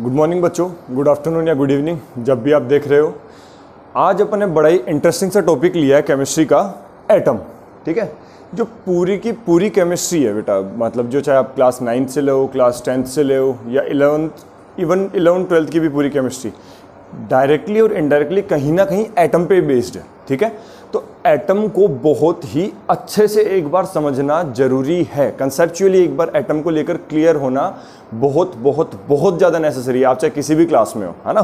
Good morning बच्चों. Good afternoon या good evening जब भी आप देख रहे हो. आज अपन ने बड़ा ही इंटरेस्टिंग सा टॉपिक लिया है केमिस्ट्री का एटम ठीक है? जो पूरी की पूरी केमिस्ट्री है बेटा. मतलब जो चाहे आप क्लास नाइन्थ से ले हो क्लास टेंथ से ले हो, या इलेवंथ इवन इलेवन ट्वेल्थ की भी पूरी केमिस्ट्री डायरेक्टली और इनडायरेक्टली कहीं ना कहीं एटम पे बेस्ड है, ठीक है? तो एटम को बहुत ही अच्छे से एक बार समझना ज़रूरी है। कंसेप्चुअली एक बार एटम को लेकर क्लियर होना बहुत बहुत बहुत ज़्यादा नेसेसरी है। आप चाहे किसी भी क्लास में हो, है ना?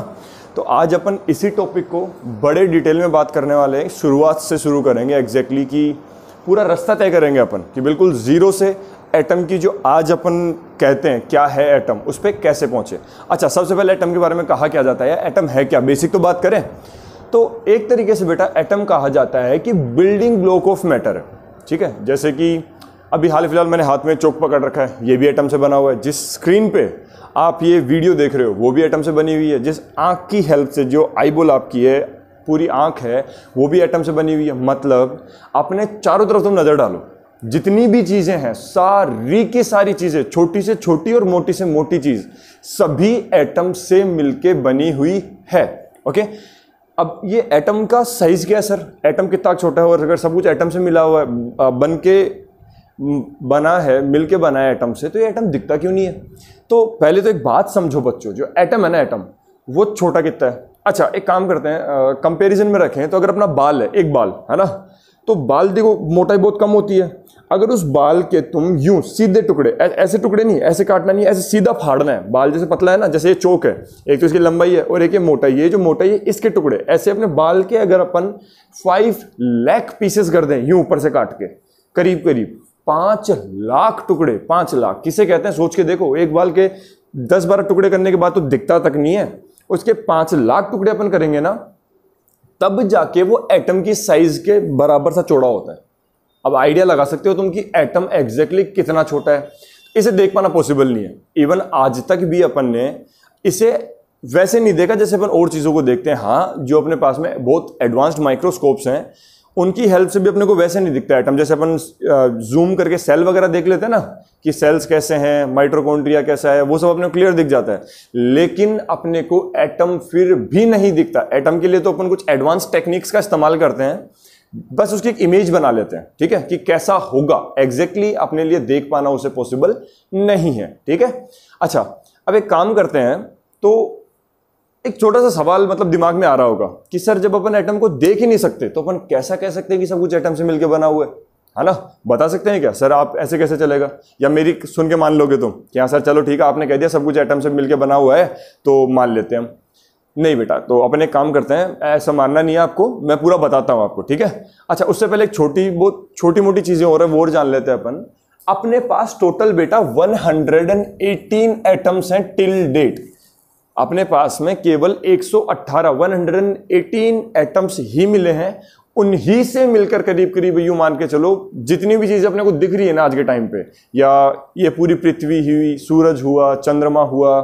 तो आज अपन इसी टॉपिक को बड़े डिटेल में बात करने वाले हैं। शुरुआत से शुरू करेंगे एग्जैक्टली exactly कि पूरा रास्ता तय करेंगे अपन कि बिल्कुल ज़ीरो से एटम की जो आज अपन कहते हैं, क्या है एटम उस पर कैसे पहुँचे? अच्छा सबसे पहले एटम के बारे में कहा क्या जाता है? एटम है क्या? बेसिक तो बात करें। तो एक तरीके से बेटा एटम कहा जाता है कि बिल्डिंग ब्लॉक ऑफ़ मैटर है, ठीक है? जैसे कि अभी हाल फ़िलहाल मैंने हाथ में चौक पकड़ रखा है, ये भी एटम से बना हुआ है। जिस स्क्रीन पे आप ये वीडियो देख रहे हो, वो भी एटम से बनी हुई है। जिस आँख की हेल्प से जो आईबोल आपकी है, पूरी आँख है, वो भी एटम से बनी हुई है। मतलब अपने चारों तरफ़ तुम नज़र डालो। जितनी भी चीज़ें हैं, सारी की सारी चीज़ें, छोटी से छोटी और मोटी से मोटी चीज़, सभी एटम से मिलके बनी हुई है। ओके अब ये एटम का साइज़ क्या है सर एटम कितना छोटा है? और अगर सब कुछ एटम से मिला हुआ है बन के बना है मिल के बना है एटम से तो ये एटम दिखता क्यों नहीं है? तो पहले तो एक बात समझो बच्चों, जो एटम है ना एटम वो छोटा कितना है? अच्छा एक काम करते हैं कंपैरिजन में रखें तो अगर अपना बाल है, एक बाल, है ना? तो बाल देखो, मोटाई बहुत कम होती है। अगर उस बाल के तुम यूँ सीधे टुकड़े ऐसे टुकड़े नहीं, ऐसे काटना नहीं, ऐसे सीधा फाड़ना है। बाल जैसे पतला है ना, जैसे ये चौक है, एक तो इसकी लंबाई है और एक ये मोटाई ये जो मोटाई है इसके टुकड़े, ऐसे अपने बाल के अगर अपन फाइव लैख पीसेस कर दें, यूँ ऊपर से काट के, करीब करीब, पाँच लाख टुकड़े, पाँच लाख, किसे कहते हैं? सोच के देखो, एक बाल के दस बारह टुकड़े करने के बाद तो दिखता तक नहीं है। उसके पाँच लाख टुकड़े अपन करेंगे ना, तब जाके वो एटम की साइज़ के बराबर सा चौड़ा होता है। अब आइडिया लगा सकते हो तुम कि एटम एग्जैक्टली कितना छोटा है। इसे देख पाना पॉसिबल नहीं है। इवन आज तक भी अपन ने इसे वैसे नहीं देखा जैसे अपन और चीज़ों को देखते हैं। हाँ जो अपने पास में बहुत एडवांस्ड माइक्रोस्कोप्स हैं, उनकी हेल्प से भी अपने को वैसे नहीं दिखता एटम जैसे अपन जूम करके सेल वगैरह देख लेते हैं ना, कि सेल्स कैसे हैं माइट्रोकोन्ड्रिया कैसा है, वो सब अपने क्लियर दिख जाता है। लेकिन अपने को एटम फिर भी नहीं दिखता। एटम के लिए तो अपन कुछ एडवांस टेक्निक्स का इस्तेमाल करते हैं। बस उसकी एक इमेज बना लेते हैं, ठीक है? कि कैसा होगा? एग्जैक्टली exactly अपने लिए देख पाना उसे पॉसिबल नहीं है, ठीक है? अच्छा अब एक काम करते हैं तो एक छोटा सा सवाल मतलब दिमाग में आ रहा होगा कि सर, जब अपन एटम को देख ही नहीं सकते तो अपन कैसा कह सकते हैं कि सब कुछ एटम से मिलकर बना हुआ है? ना? बता सकते हैं क्या? सर, आप ऐसे कैसे चलेगा? या मेरी सुन के मान लोगे तुम कि हाँ सर, चलो ठीक है, आपने कह दिया सब कुछ एटम से मिलकर बना हुआ है तो मान लेते हैं हम। नहीं बेटा तो अपन एक काम करते हैं, ऐसा मानना नहीं है आपको, मैं पूरा बताता हूँ आपको, ठीक है? अच्छा उससे पहले एक छोटी बहुत छोटी मोटी चीज़ें हो रही है, वो और जान लेते हैं अपन। अपने पास टोटल बेटा 118 एटम्स हैं टिल डेट अपने पास में केवल 118 118 एटम्स ही मिले हैं, उन्हीं से मिलकर करीब करीब यूँ मान के चलो, जितनी भी चीज़ें अपने को दिख रही है ना आज के टाइम पे, या ये पूरी पृथ्वी हुई, सूरज हुआ, चंद्रमा हुआ,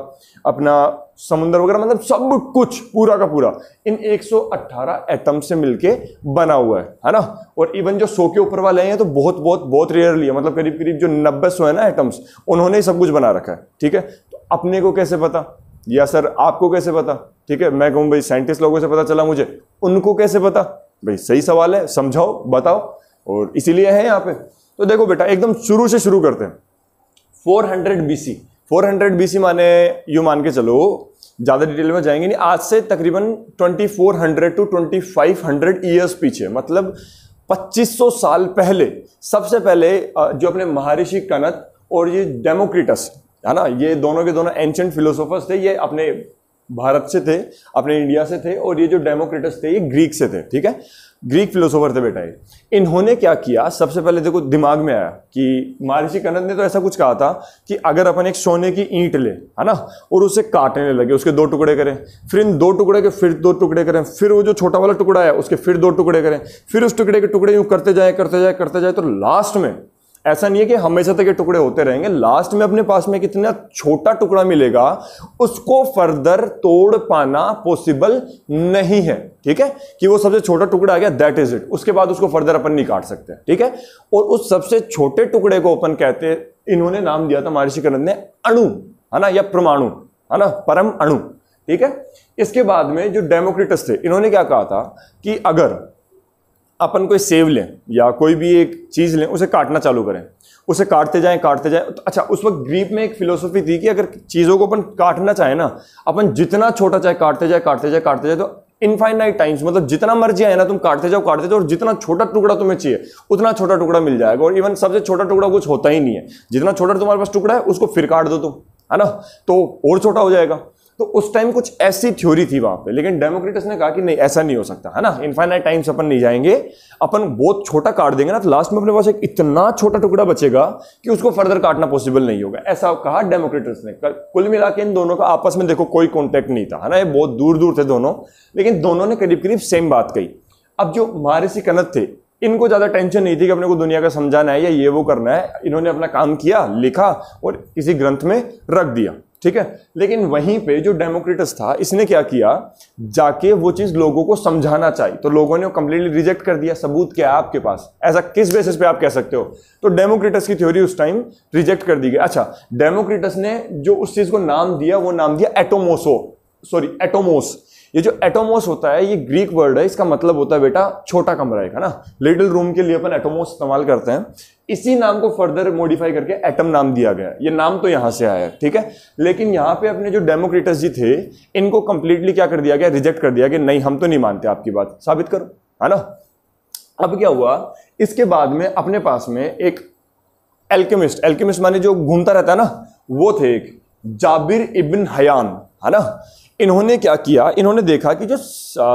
अपना समुद्र वगैरह मतलब सब कुछ, पूरा का पूरा, इन 118 एटम से मिलके बना हुआ है है ना? और इवन जो सो के ऊपर वाले हैं तो बहुत बहुत बहुत रेयरली है मतलब करीब करीब जो नब्बे सौ है ना एटम्स उन्होंने ही सब कुछ बना रखा है, ठीक है? तो अपने को कैसे पता? या सर, आपको कैसे पता? ठीक है, मैं कहूँ, भाई साइंटिस्ट लोगों से पता चला मुझे। उनको कैसे पता? भाई, सही सवाल है, समझाओ, बताओ। और इसीलिए है यहाँ पे। तो देखो बेटा, एकदम शुरू से शुरू करते हैं। 400 बीसी 400 बीसी माने यू मान के चलो, ज़्यादा डिटेल में जाएँगे नहीं। आज से तकरीबन 2400 टू 2500 ईयर्स पीछे मतलब 2500 साल पहले, सबसे पहले जो अपने महर्षि कनत और ये डेमोक्रिटस, है ना, ये दोनों के दोनों एंशंट फिलोसोफर्स थे, ये अपने भारत से थे, अपने इंडिया से थे, और ये जो डेमोक्रेटस थे, ये ग्रीक से थे, ठीक है? ग्रीक फिलोसोफर थे बेटा ये। इन्होंने क्या किया? सबसे पहले देखो, दिमाग में आया कि महर्षि कनद ने तो ऐसा कुछ कहा था कि अगर अपन एक सोने की ईंट ले, है ना, और उसे काटने लगे, उसके दो टुकड़े करें, फिर इन दो टुकड़े के फिर दो टुकड़े करें, फिर वो जो छोटा वाला टुकड़ा है, उसके फिर दो टुकड़े करें, फिर उस टुकड़े के टुकड़े यूँ करते जाए करते जाए करते जाए तो लास्ट में ऐसा नहीं है कि हमेशा तक ये टुकड़े होते रहेंगे। लास्ट में अपने पास में कितना छोटा टुकड़ा मिलेगा, उसको फर्दर तोड़ पाना पॉसिबल नहीं है। ठीक है? कि वो सबसे छोटा टुकड़ा आ गया दैट इज़ इट उसके बाद उसको फर्दर अपन नहीं काट सकते। ठीक है? और उस सबसे छोटे टुकड़े को अपन कहते, इन्होंने नाम दिया था महर्षि करण ने, अणु, है ना? या परमाणु, है ना? परम अणु। ठीक है? इसके बाद में जो डेमोक्रेटस थे, इन्होंने क्या कहा था कि अगर अपन कोई सेव लें या कोई भी एक चीज़ लें, उसे काटना चालू करें। उसे काटते जाएँ काटते जाएँ। तो अच्छा उस वक्त ग्रीक में एक फिलोसफी थी कि अगर चीज़ों को अपन काटना चाहें ना, अपन जितना छोटा चाहे काटते जाए काटते जाए काटते जाए तो इनफाइनाइट टाइम्स मतलब जितना मर्ज़ी आए ना, तुम काटते जाओ काटते जाओ, और जितना छोटा टुकड़ा तुम्हें चाहिए, उतना छोटा टुकड़ा मिल जाएगा। और इवन सबसे छोटा टुकड़ा कुछ होता ही नहीं है। जितना छोटा तुम्हारे पास टुकड़ा है, उसको फिर काट दो तुम, है ना? तो और छोटा हो जाएगा। तो उस टाइम कुछ ऐसी थ्योरी थी वहाँ पे, लेकिन डेमोक्रेटस ने कहा कि नहीं, ऐसा नहीं हो सकता, है ना? इनफाइनाइट टाइम्स अपन नहीं जाएँगे। अपन बहुत छोटा काट देंगे ना तो लास्ट में अपने पास एक इतना छोटा टुकड़ा बचेगा कि उसको फर्दर काटना पॉसिबल नहीं होगा। ऐसा कहा डेमोक्रेटस ने। कुल मिला के इन दोनों का आपस में देखो कोई कॉन्टेक्ट नहीं था, है ना? ये बहुत दूर दूर थे दोनों, लेकिन दोनों ने करीब करीब सेम बात कही। अब जो मारिसी कनत थे, इनको ज़्यादा टेंशन नहीं थी कि अपने को दुनिया का समझाना है या ये वो करना है। इन्होंने अपना काम किया, लिखा और किसी ग्रंथ में रख दिया। ठीक है? लेकिन वहीं पे जो डेमोक्रेटस था, इसने क्या किया? जाके वो चीज़ लोगों को समझाना चाहिए। तो लोगों ने कंप्लीटली रिजेक्ट कर दिया, सबूत क्या है आपके पास? ऐसा किस बेसिस पे आप कह सकते हो? तो डेमोक्रेटस की थ्योरी उस टाइम रिजेक्ट कर दी गई। अच्छा डेमोक्रेटस ने जो उस चीज़ को नाम दिया, वो नाम दिया एटोमोसो सॉरी एटोमोस ये जो एटोमोस होता है, ये ग्रीक वर्ड है, इसका मतलब होता है बेटा छोटा कमरा है ना? लिटिल रूम के लिए अपन एटोमोस इस्तेमाल करते हैं। इसी नाम को फर्दर मॉडिफाई करके एटम नाम दिया गया ये नाम तो यहाँ से आया है, ठीक है? लेकिन यहाँ पे अपने जो डेमोक्रेटस जी थे, इनको कंप्लीटली क्या कर दिया गया रिजेक्ट कर दिया गया नहीं, हम तो नहीं मानते आपकी बात। साबित करो, है ना? अब क्या हुआ? इसके बाद में अपने पास में एक एल्केमिस्ट एल्केमिस्ट माने जो घूमता रहता है ना, वो थे एक जाबिर इबिन हयान, है ना? इन्होंने क्या किया? इन्होंने देखा कि जो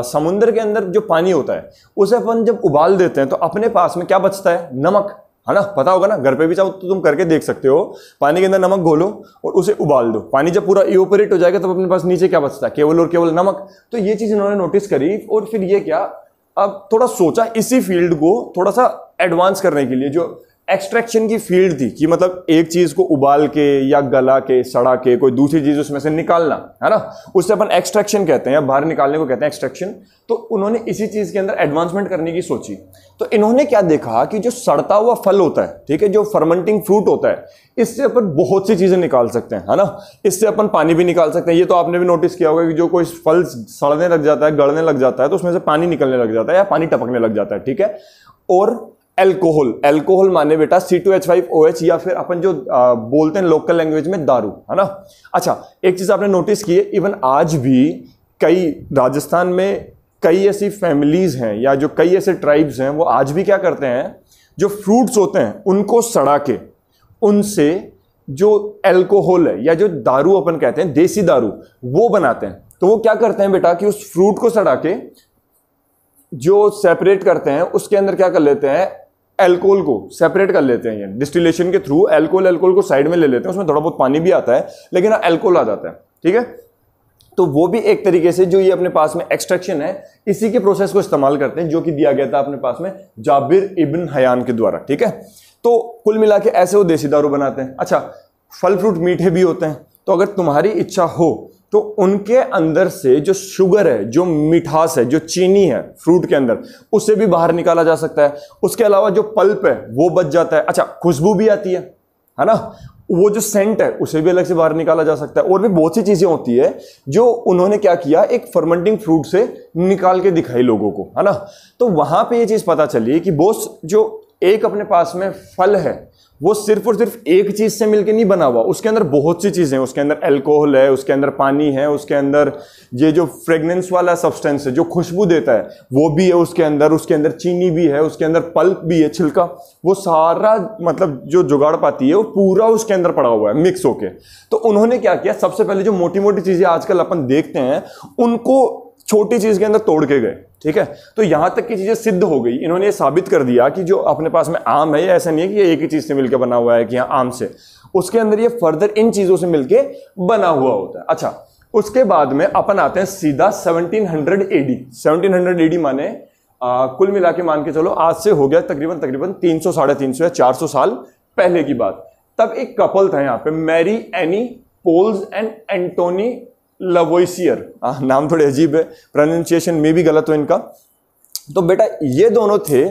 समुद्र के अंदर जो पानी होता है, उसे अपन जब उबाल देते हैं तो अपने पास में क्या बचता है? नमक, है ना? पता होगा ना? घर पे भी चाहो तो तुम करके देख सकते हो। पानी के अंदर नमक घोलो और उसे उबाल दो। पानी जब पूरा इोपरेट हो जाएगा, तब तो अपने पास नीचे क्या बचता है? केवल और केवल नमक। तो ये चीज़ इन्होंने नोटिस करी और फिर ये क्या? अब थोड़ा सोचा इसी फ़ील्ड को थोड़ा सा एडवांस करने के लिए, जो एक्सट्रैक्शन की फ़ील्ड थी कि मतलब एक चीज़ को उबाल के या गला के, सड़ा के, कोई दूसरी चीज़ उसमें से निकालना, है ना? उससे अपन एक्सट्रैक्शन कहते हैं या बाहर निकालने को कहते हैं एक्सट्रैक्शन तो उन्होंने इसी चीज़ के अंदर एडवांसमेंट करने की सोची। तो इन्होंने क्या देखा कि जो सड़ता हुआ फल होता है, ठीक है, जो फर्मेंटिंग फ्रूट होता है, इससे अपन बहुत सी चीज़ें निकाल सकते हैं, है ना? इससे अपन पानी भी निकाल सकते हैं। ये तो आपने भी नोटिस किया होगा कि जो कोई फल सड़ने लग जाता है गड़ने लग जाता है तो उसमें से पानी निकलने लग जाता है या पानी टपकने लग जाता है, ठीक है? और एल्कोहल एल्कोहल माने बेटा C two H five O H या फिर अपन जो आ, बोलते हैं लोकल लैंग्वेज में दारू है ना? अच्छा एक चीज़ आपने नोटिस की है इवन आज भी कई राजस्थान में कई ऐसी फैमिलीज़ हैं या जो कई ऐसे ट्राइब्स हैं वो आज भी क्या करते हैं जो फ्रूट्स होते हैं उनको सड़ा के उनसे जो एल्कोहल है या जो दारू अपन कहते हैं देसी दारू वो बनाते हैं। तो वो क्या करते हैं बेटा कि उस फ्रूट को सड़ा के जो सेपरेट करते हैं उसके अंदर क्या कर लेते हैं एल्कोहल को सेपरेट कर लेते हैं ये। डिस्टिलेशन के थ्रू एल्कोहल एल्कोहल को साइड में ले लेते हैं, उसमें थोड़ा बहुत पानी भी आता है, लेकिन एल्कोहल आ जाता है, ठीक है? तो वो भी एक तरीके से जो ये अपने पास में एक्सट्रैक्शन है, इसी के प्रोसेस को इस्तेमाल करते हैं, जो कि दिया गया था अपने पास में जाबिर इब्न हयान के द्वारा, ठीक है? तो कुल मिला के ऐसे वो देसी दारू बनाते हैं। अच्छा फल फ्रूट मीठे भी होते हैं तो अगर तुम्हारी इच्छा हो तो उनके अंदर से जो शुगर है, जो मिठास है, जो चीनी है, फ्रूट के अंदर, उसे भी बाहर निकाला जा सकता है। उसके अलावा जो पल्प है, वो बच जाता है। अच्छा खुशबू भी आती है है ना? वो जो सेंट है, उसे भी अलग से बाहर निकाला जा सकता है। और भी बहुत सी चीज़ें होती है, जो उन्होंने क्या किया, एक फर्मेंटिंग फ्रूट से निकाल के दिखाई लोगों को, है ना? तो वहाँ पे ये चीज़ पता चली कि बोस जो एक अपने पास में फल है वो सिर्फ़ और सिर्फ़ एक चीज़ से मिलकर नहीं बना हुआ। उसके अंदर बहुत सी चीज़ें हैं। उसके अंदर एल्कोहल है, उसके अंदर पानी है, उसके अंदर ये जो फ्रेगनेंस वाला सब्सटेंस है, जो खुशबू देता है, वो भी है उसके अंदर। उसके अंदर चीनी भी है, उसके अंदर पल्प भी है, छिलका। वो सारा मतलब जो जुगाड़ पाती है, वो पूरा उसके अंदर पड़ा हुआ है मिक्स होके। तो उन्होंने क्या किया? सबसे पहले जो मोटी मोटी चीज़ें आजकल अपन देखते हैं, उनको छोटी चीज़ के अंदर तोड़ के गए ठीक है? तो यहाँ तक की चीज़ें सिद्ध हो गई। इन्होंने ये साबित कर दिया कि जो अपने पास में आम है ये ऐसा नहीं है कि ये एक ही चीज़ से मिलकर बना हुआ है कि यहाँ आम से। उसके अंदर ये फर्दर इन चीज़ों से मिलकर बना हुआ होता है। अच्छा उसके बाद में अपन आते हैं सीधा 1700 एडी 1700 एडी माने आ, कुल मिला के मान के चलो आज से हो गया तकरीबन तकरीबन 300 साढ़े तीन सौ या 400 साल पहले की बात। तब एक कपल था यहाँ पे Marie Anne Paulze and Antoine Lavoisier नाम थोड़े अजीब है। प्रोनाउंसिएशन में भी गलत हो इनका। तो बेटा, ये दोनों थे।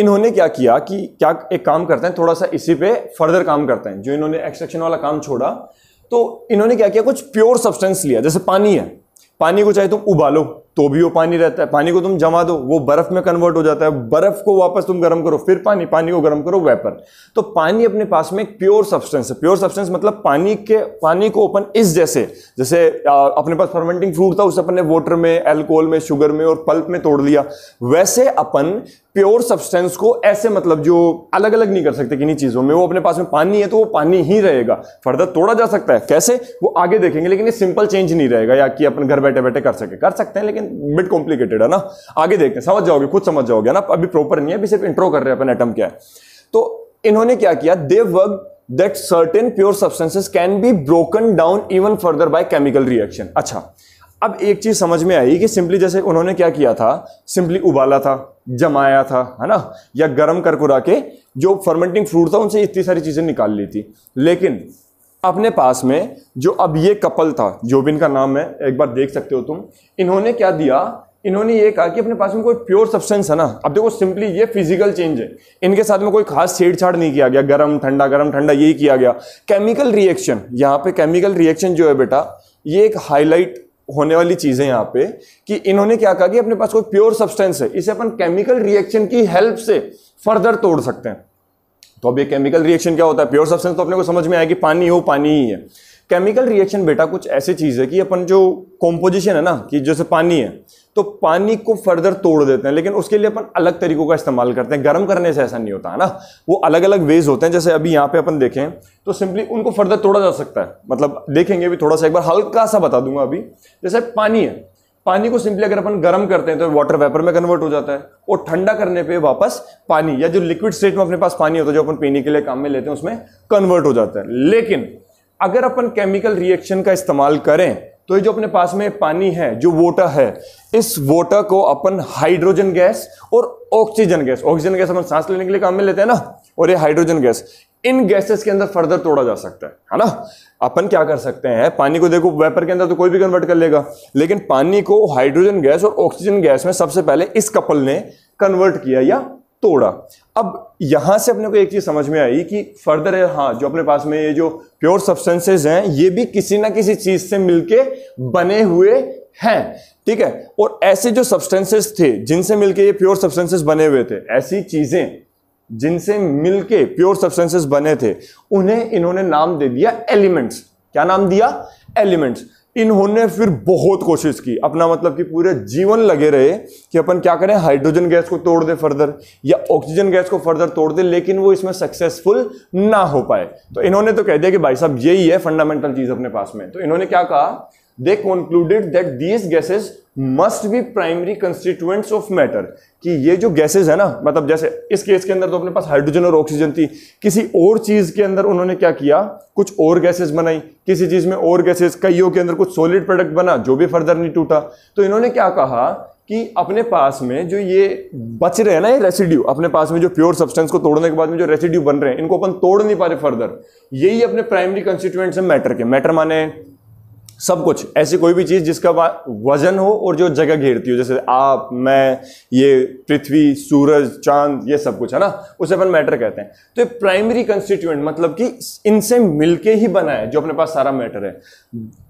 इन्होंने क्या किया कि क्या एक काम करते हैं, थोड़ा सा इसी पे फर्दर काम करते हैं, जो इन्होंने एक्सट्रैक्शन वाला काम छोड़ा। तो इन्होंने क्या किया, कुछ प्योर सब्सटेंस लिया, जैसे पानी है। पानी को चाहे तुम उबालो। तो भी वो पानी रहता है। पानी को तुम जमा दो, वो बर्फ़ में कन्वर्ट हो जाता है। बर्फ़ को वापस तुम गर्म करो, फिर पानी पानी को गर्म करो वेपर तो पानी अपने पास में एक प्योर सब्सटेंस है। प्योर सब्सटेंस मतलब पानी के, पानी को अपन इस जैसे जैसे अपने पास फर्मेंटिंग फ्रूट था, उसे अपन ने वाटर में एल्कोहल में शुगर में और पल्प में तोड़ लिया। वैसे अपन प्योर सब्सटेंस को ऐसे मतलब जो अलग अलग नहीं कर सकते किन्हीं चीज़ों में, वो अपने पास में पानी है तो वो पानी ही रहेगा। फर्दर तोड़ा जा सकता है। कैसे? वो आगे देखेंगे, लेकिन ये सिंपल चेंज नहीं रहेगा, या कि अपन घर बैठे बैठे कर सके। कर सकते हैं, लेकिन बिट कॉम्प्लिकेटेड है ना? आगे देखते हैं। समझ जाओगे, खुद समझ जाओगे ना? अभी प्रॉपर नहीं है, अभी सिर्फ़ इंट्रो कर रहे हैं अपन एटम क्या है। तो इन्होंने क्या किया? They work that certain pure substances can be broken down even further by chemical reaction अच्छा अब एक चीज़ समझ में आई कि सिंपली जैसे उन्होंने क्या किया था? सिंपली उबाला था। जमाया था, है ना? या गर्म कर कुरा के जो फर्मेंटिंग फ्रूट था, उनसे इतनी सारी चीज़ें निकाल ली थी। लेकिन अपने पास में जो अब ये कपल था जो भी इनका नाम है, एक बार देख सकते हो तुम, इन्होंने क्या दिया? इन्होंने ये कहा कि अपने पास में कोई प्योर सब्सटेंस है ना? अब देखो सिंपली ये फ़िज़िकल चेंज है। इनके साथ में कोई खास छेड़छाड़ नहीं किया गया। गर्म, ठंडा गर्म, ठंडा, यही किया गया। केमिकल रिएक्शन यहाँ पे केमिकल रिएक्शन जो है बेटा, ये एक हाईलाइट होने वाली चीज़ें है यहाँ पे, कि इन्होंने क्या कहा कि अपने पास कोई प्योर सब्सटेंस है, इसे अपन केमिकल रिएक्शन की हेल्प से फर्दर तोड़ सकते हैं। तो अब ये केमिकल रिएक्शन क्या होता है? प्योर सब्सटेंस तो अपने को समझ में आया कि पानी हो, पानी ही है। केमिकल रिएक्शन बेटा कुछ ऐसी चीज़ है कि अपन जो कॉम्पोजिशन है ना, कि जैसे पानी है तो पानी को फर्दर तोड़ देते हैं, लेकिन उसके लिए अपन अलग तरीकों का इस्तेमाल करते हैं। गर्म करने से ऐसा नहीं होता, है ना? वो अलग अलग वेज होते हैं, जैसे अभी यहाँ पे अपन देखें तो सिंपली उनको फर्दर तोड़ा जा सकता है। मतलब देखेंगे भी थोड़ा सा, एक बार हल्का सा बता दूँगा अभी। जैसे पानी है, पानी को सिंपली अगर अपन गर्म करते हैं तो वाटर वेपर में कन्वर्ट हो जाता है, और ठंडा करने पे वापस पानी, या जो लिक्विड स्टेट में अपने पास पानी होता है, जो अपन पीने के लिए काम में लेते हैं, उसमें कन्वर्ट हो जाता है। लेकिन अगर अपन केमिकल रिएक्शन का इस्तेमाल करें तो ये जो अपने पास में पानी है, जो वोटर है, इस वोटर को अपन हाइड्रोजन गैस और ऑक्सीजन गैस ऑक्सीजन गैस अपन सांस लेने के लिए काम में लेते हैं ना, और ये हाइड्रोजन गैस इन गैसेस के अंदर फर्दर तोड़ा जा सकता है है ना? अपन क्या कर सकते हैं, पानी को देखो वेपर के अंदर तो कोई भी कन्वर्ट कर लेगा, लेकिन पानी को हाइड्रोजन गैस और ऑक्सीजन गैस में सबसे पहले इस कपल ने कन्वर्ट किया या तोड़ा। अब यहाँ से अपने को एक चीज़ समझ में आई कि फर्दर है हाँ जो अपने पास में ये जो प्योर सब्सटेंसेज हैं, ये भी किसी ना किसी चीज़ से मिलके बने हुए हैं, ठीक है? और ऐसे जो सब्सटेंसेस थे, जिनसे मिलके ये प्योर सब्सटेंसेस बने हुए थे, ऐसी चीज़ें जिनसे मिलके प्योर सब्सटेंसेस बने थे, उन्हें इन्होंने नाम दे दिया एलिमेंट्स क्या नाम दिया? एलिमेंट्स इन्होंने फिर बहुत कोशिश की। अपना मतलब कि पूरे जीवन लगे रहे कि अपन क्या करें हाइड्रोजन गैस को तोड़ दे फर्दर या ऑक्सीजन गैस को फर्दर तोड़ दे, लेकिन वो इसमें सक्सेसफुल ना हो पाए। तो इन्होंने तो कह दिया कि भाई साहब यही है फंडामेंटल चीज़ अपने पास में। तो इन्होंने क्या कहा? They concluded that these gases must be primary constituents of matter कि ये जो गैसेज है ना मतलब जैसे इस केस के अंदर तो अपने पास हाइड्रोजन और ऑक्सीजन थी। किसी और चीज़ के अंदर उन्होंने क्या किया? कुछ और गैसेज बनाई। किसी चीज़ में और गैसेज कईयों के अंदर कुछ सॉलिड प्रोडक्ट बना, जो भी फर्दर नहीं टूटा। तो इन्होंने क्या कहा कि अपने पास में जो ये बच रहे हैं ना, ये रेसिड्यू अपने पास में जो प्योर सब्सटेंस को तोड़ने के बाद में जो रेसिड्यू बन रहे हैं, इनको अपन तोड़ नहीं पा रहे फर्दर यही अपने प्राइमरी कंस्टिट्यूएंट्स है मैटर के। मैटर माने सब कुछ, ऐसी कोई भी चीज़ जिसका वज़न हो और जो जगह घेरती हो, जैसे आप, मैं, ये पृथ्वी, सूरज, चाँद, ये सब कुछ, है ना? उसे अपन मैटर कहते हैं। तो ये प्राइमरी कंस्टिट्यूएंट मतलब कि इनसे मिलके ही बना है, जो अपने पास सारा मैटर है,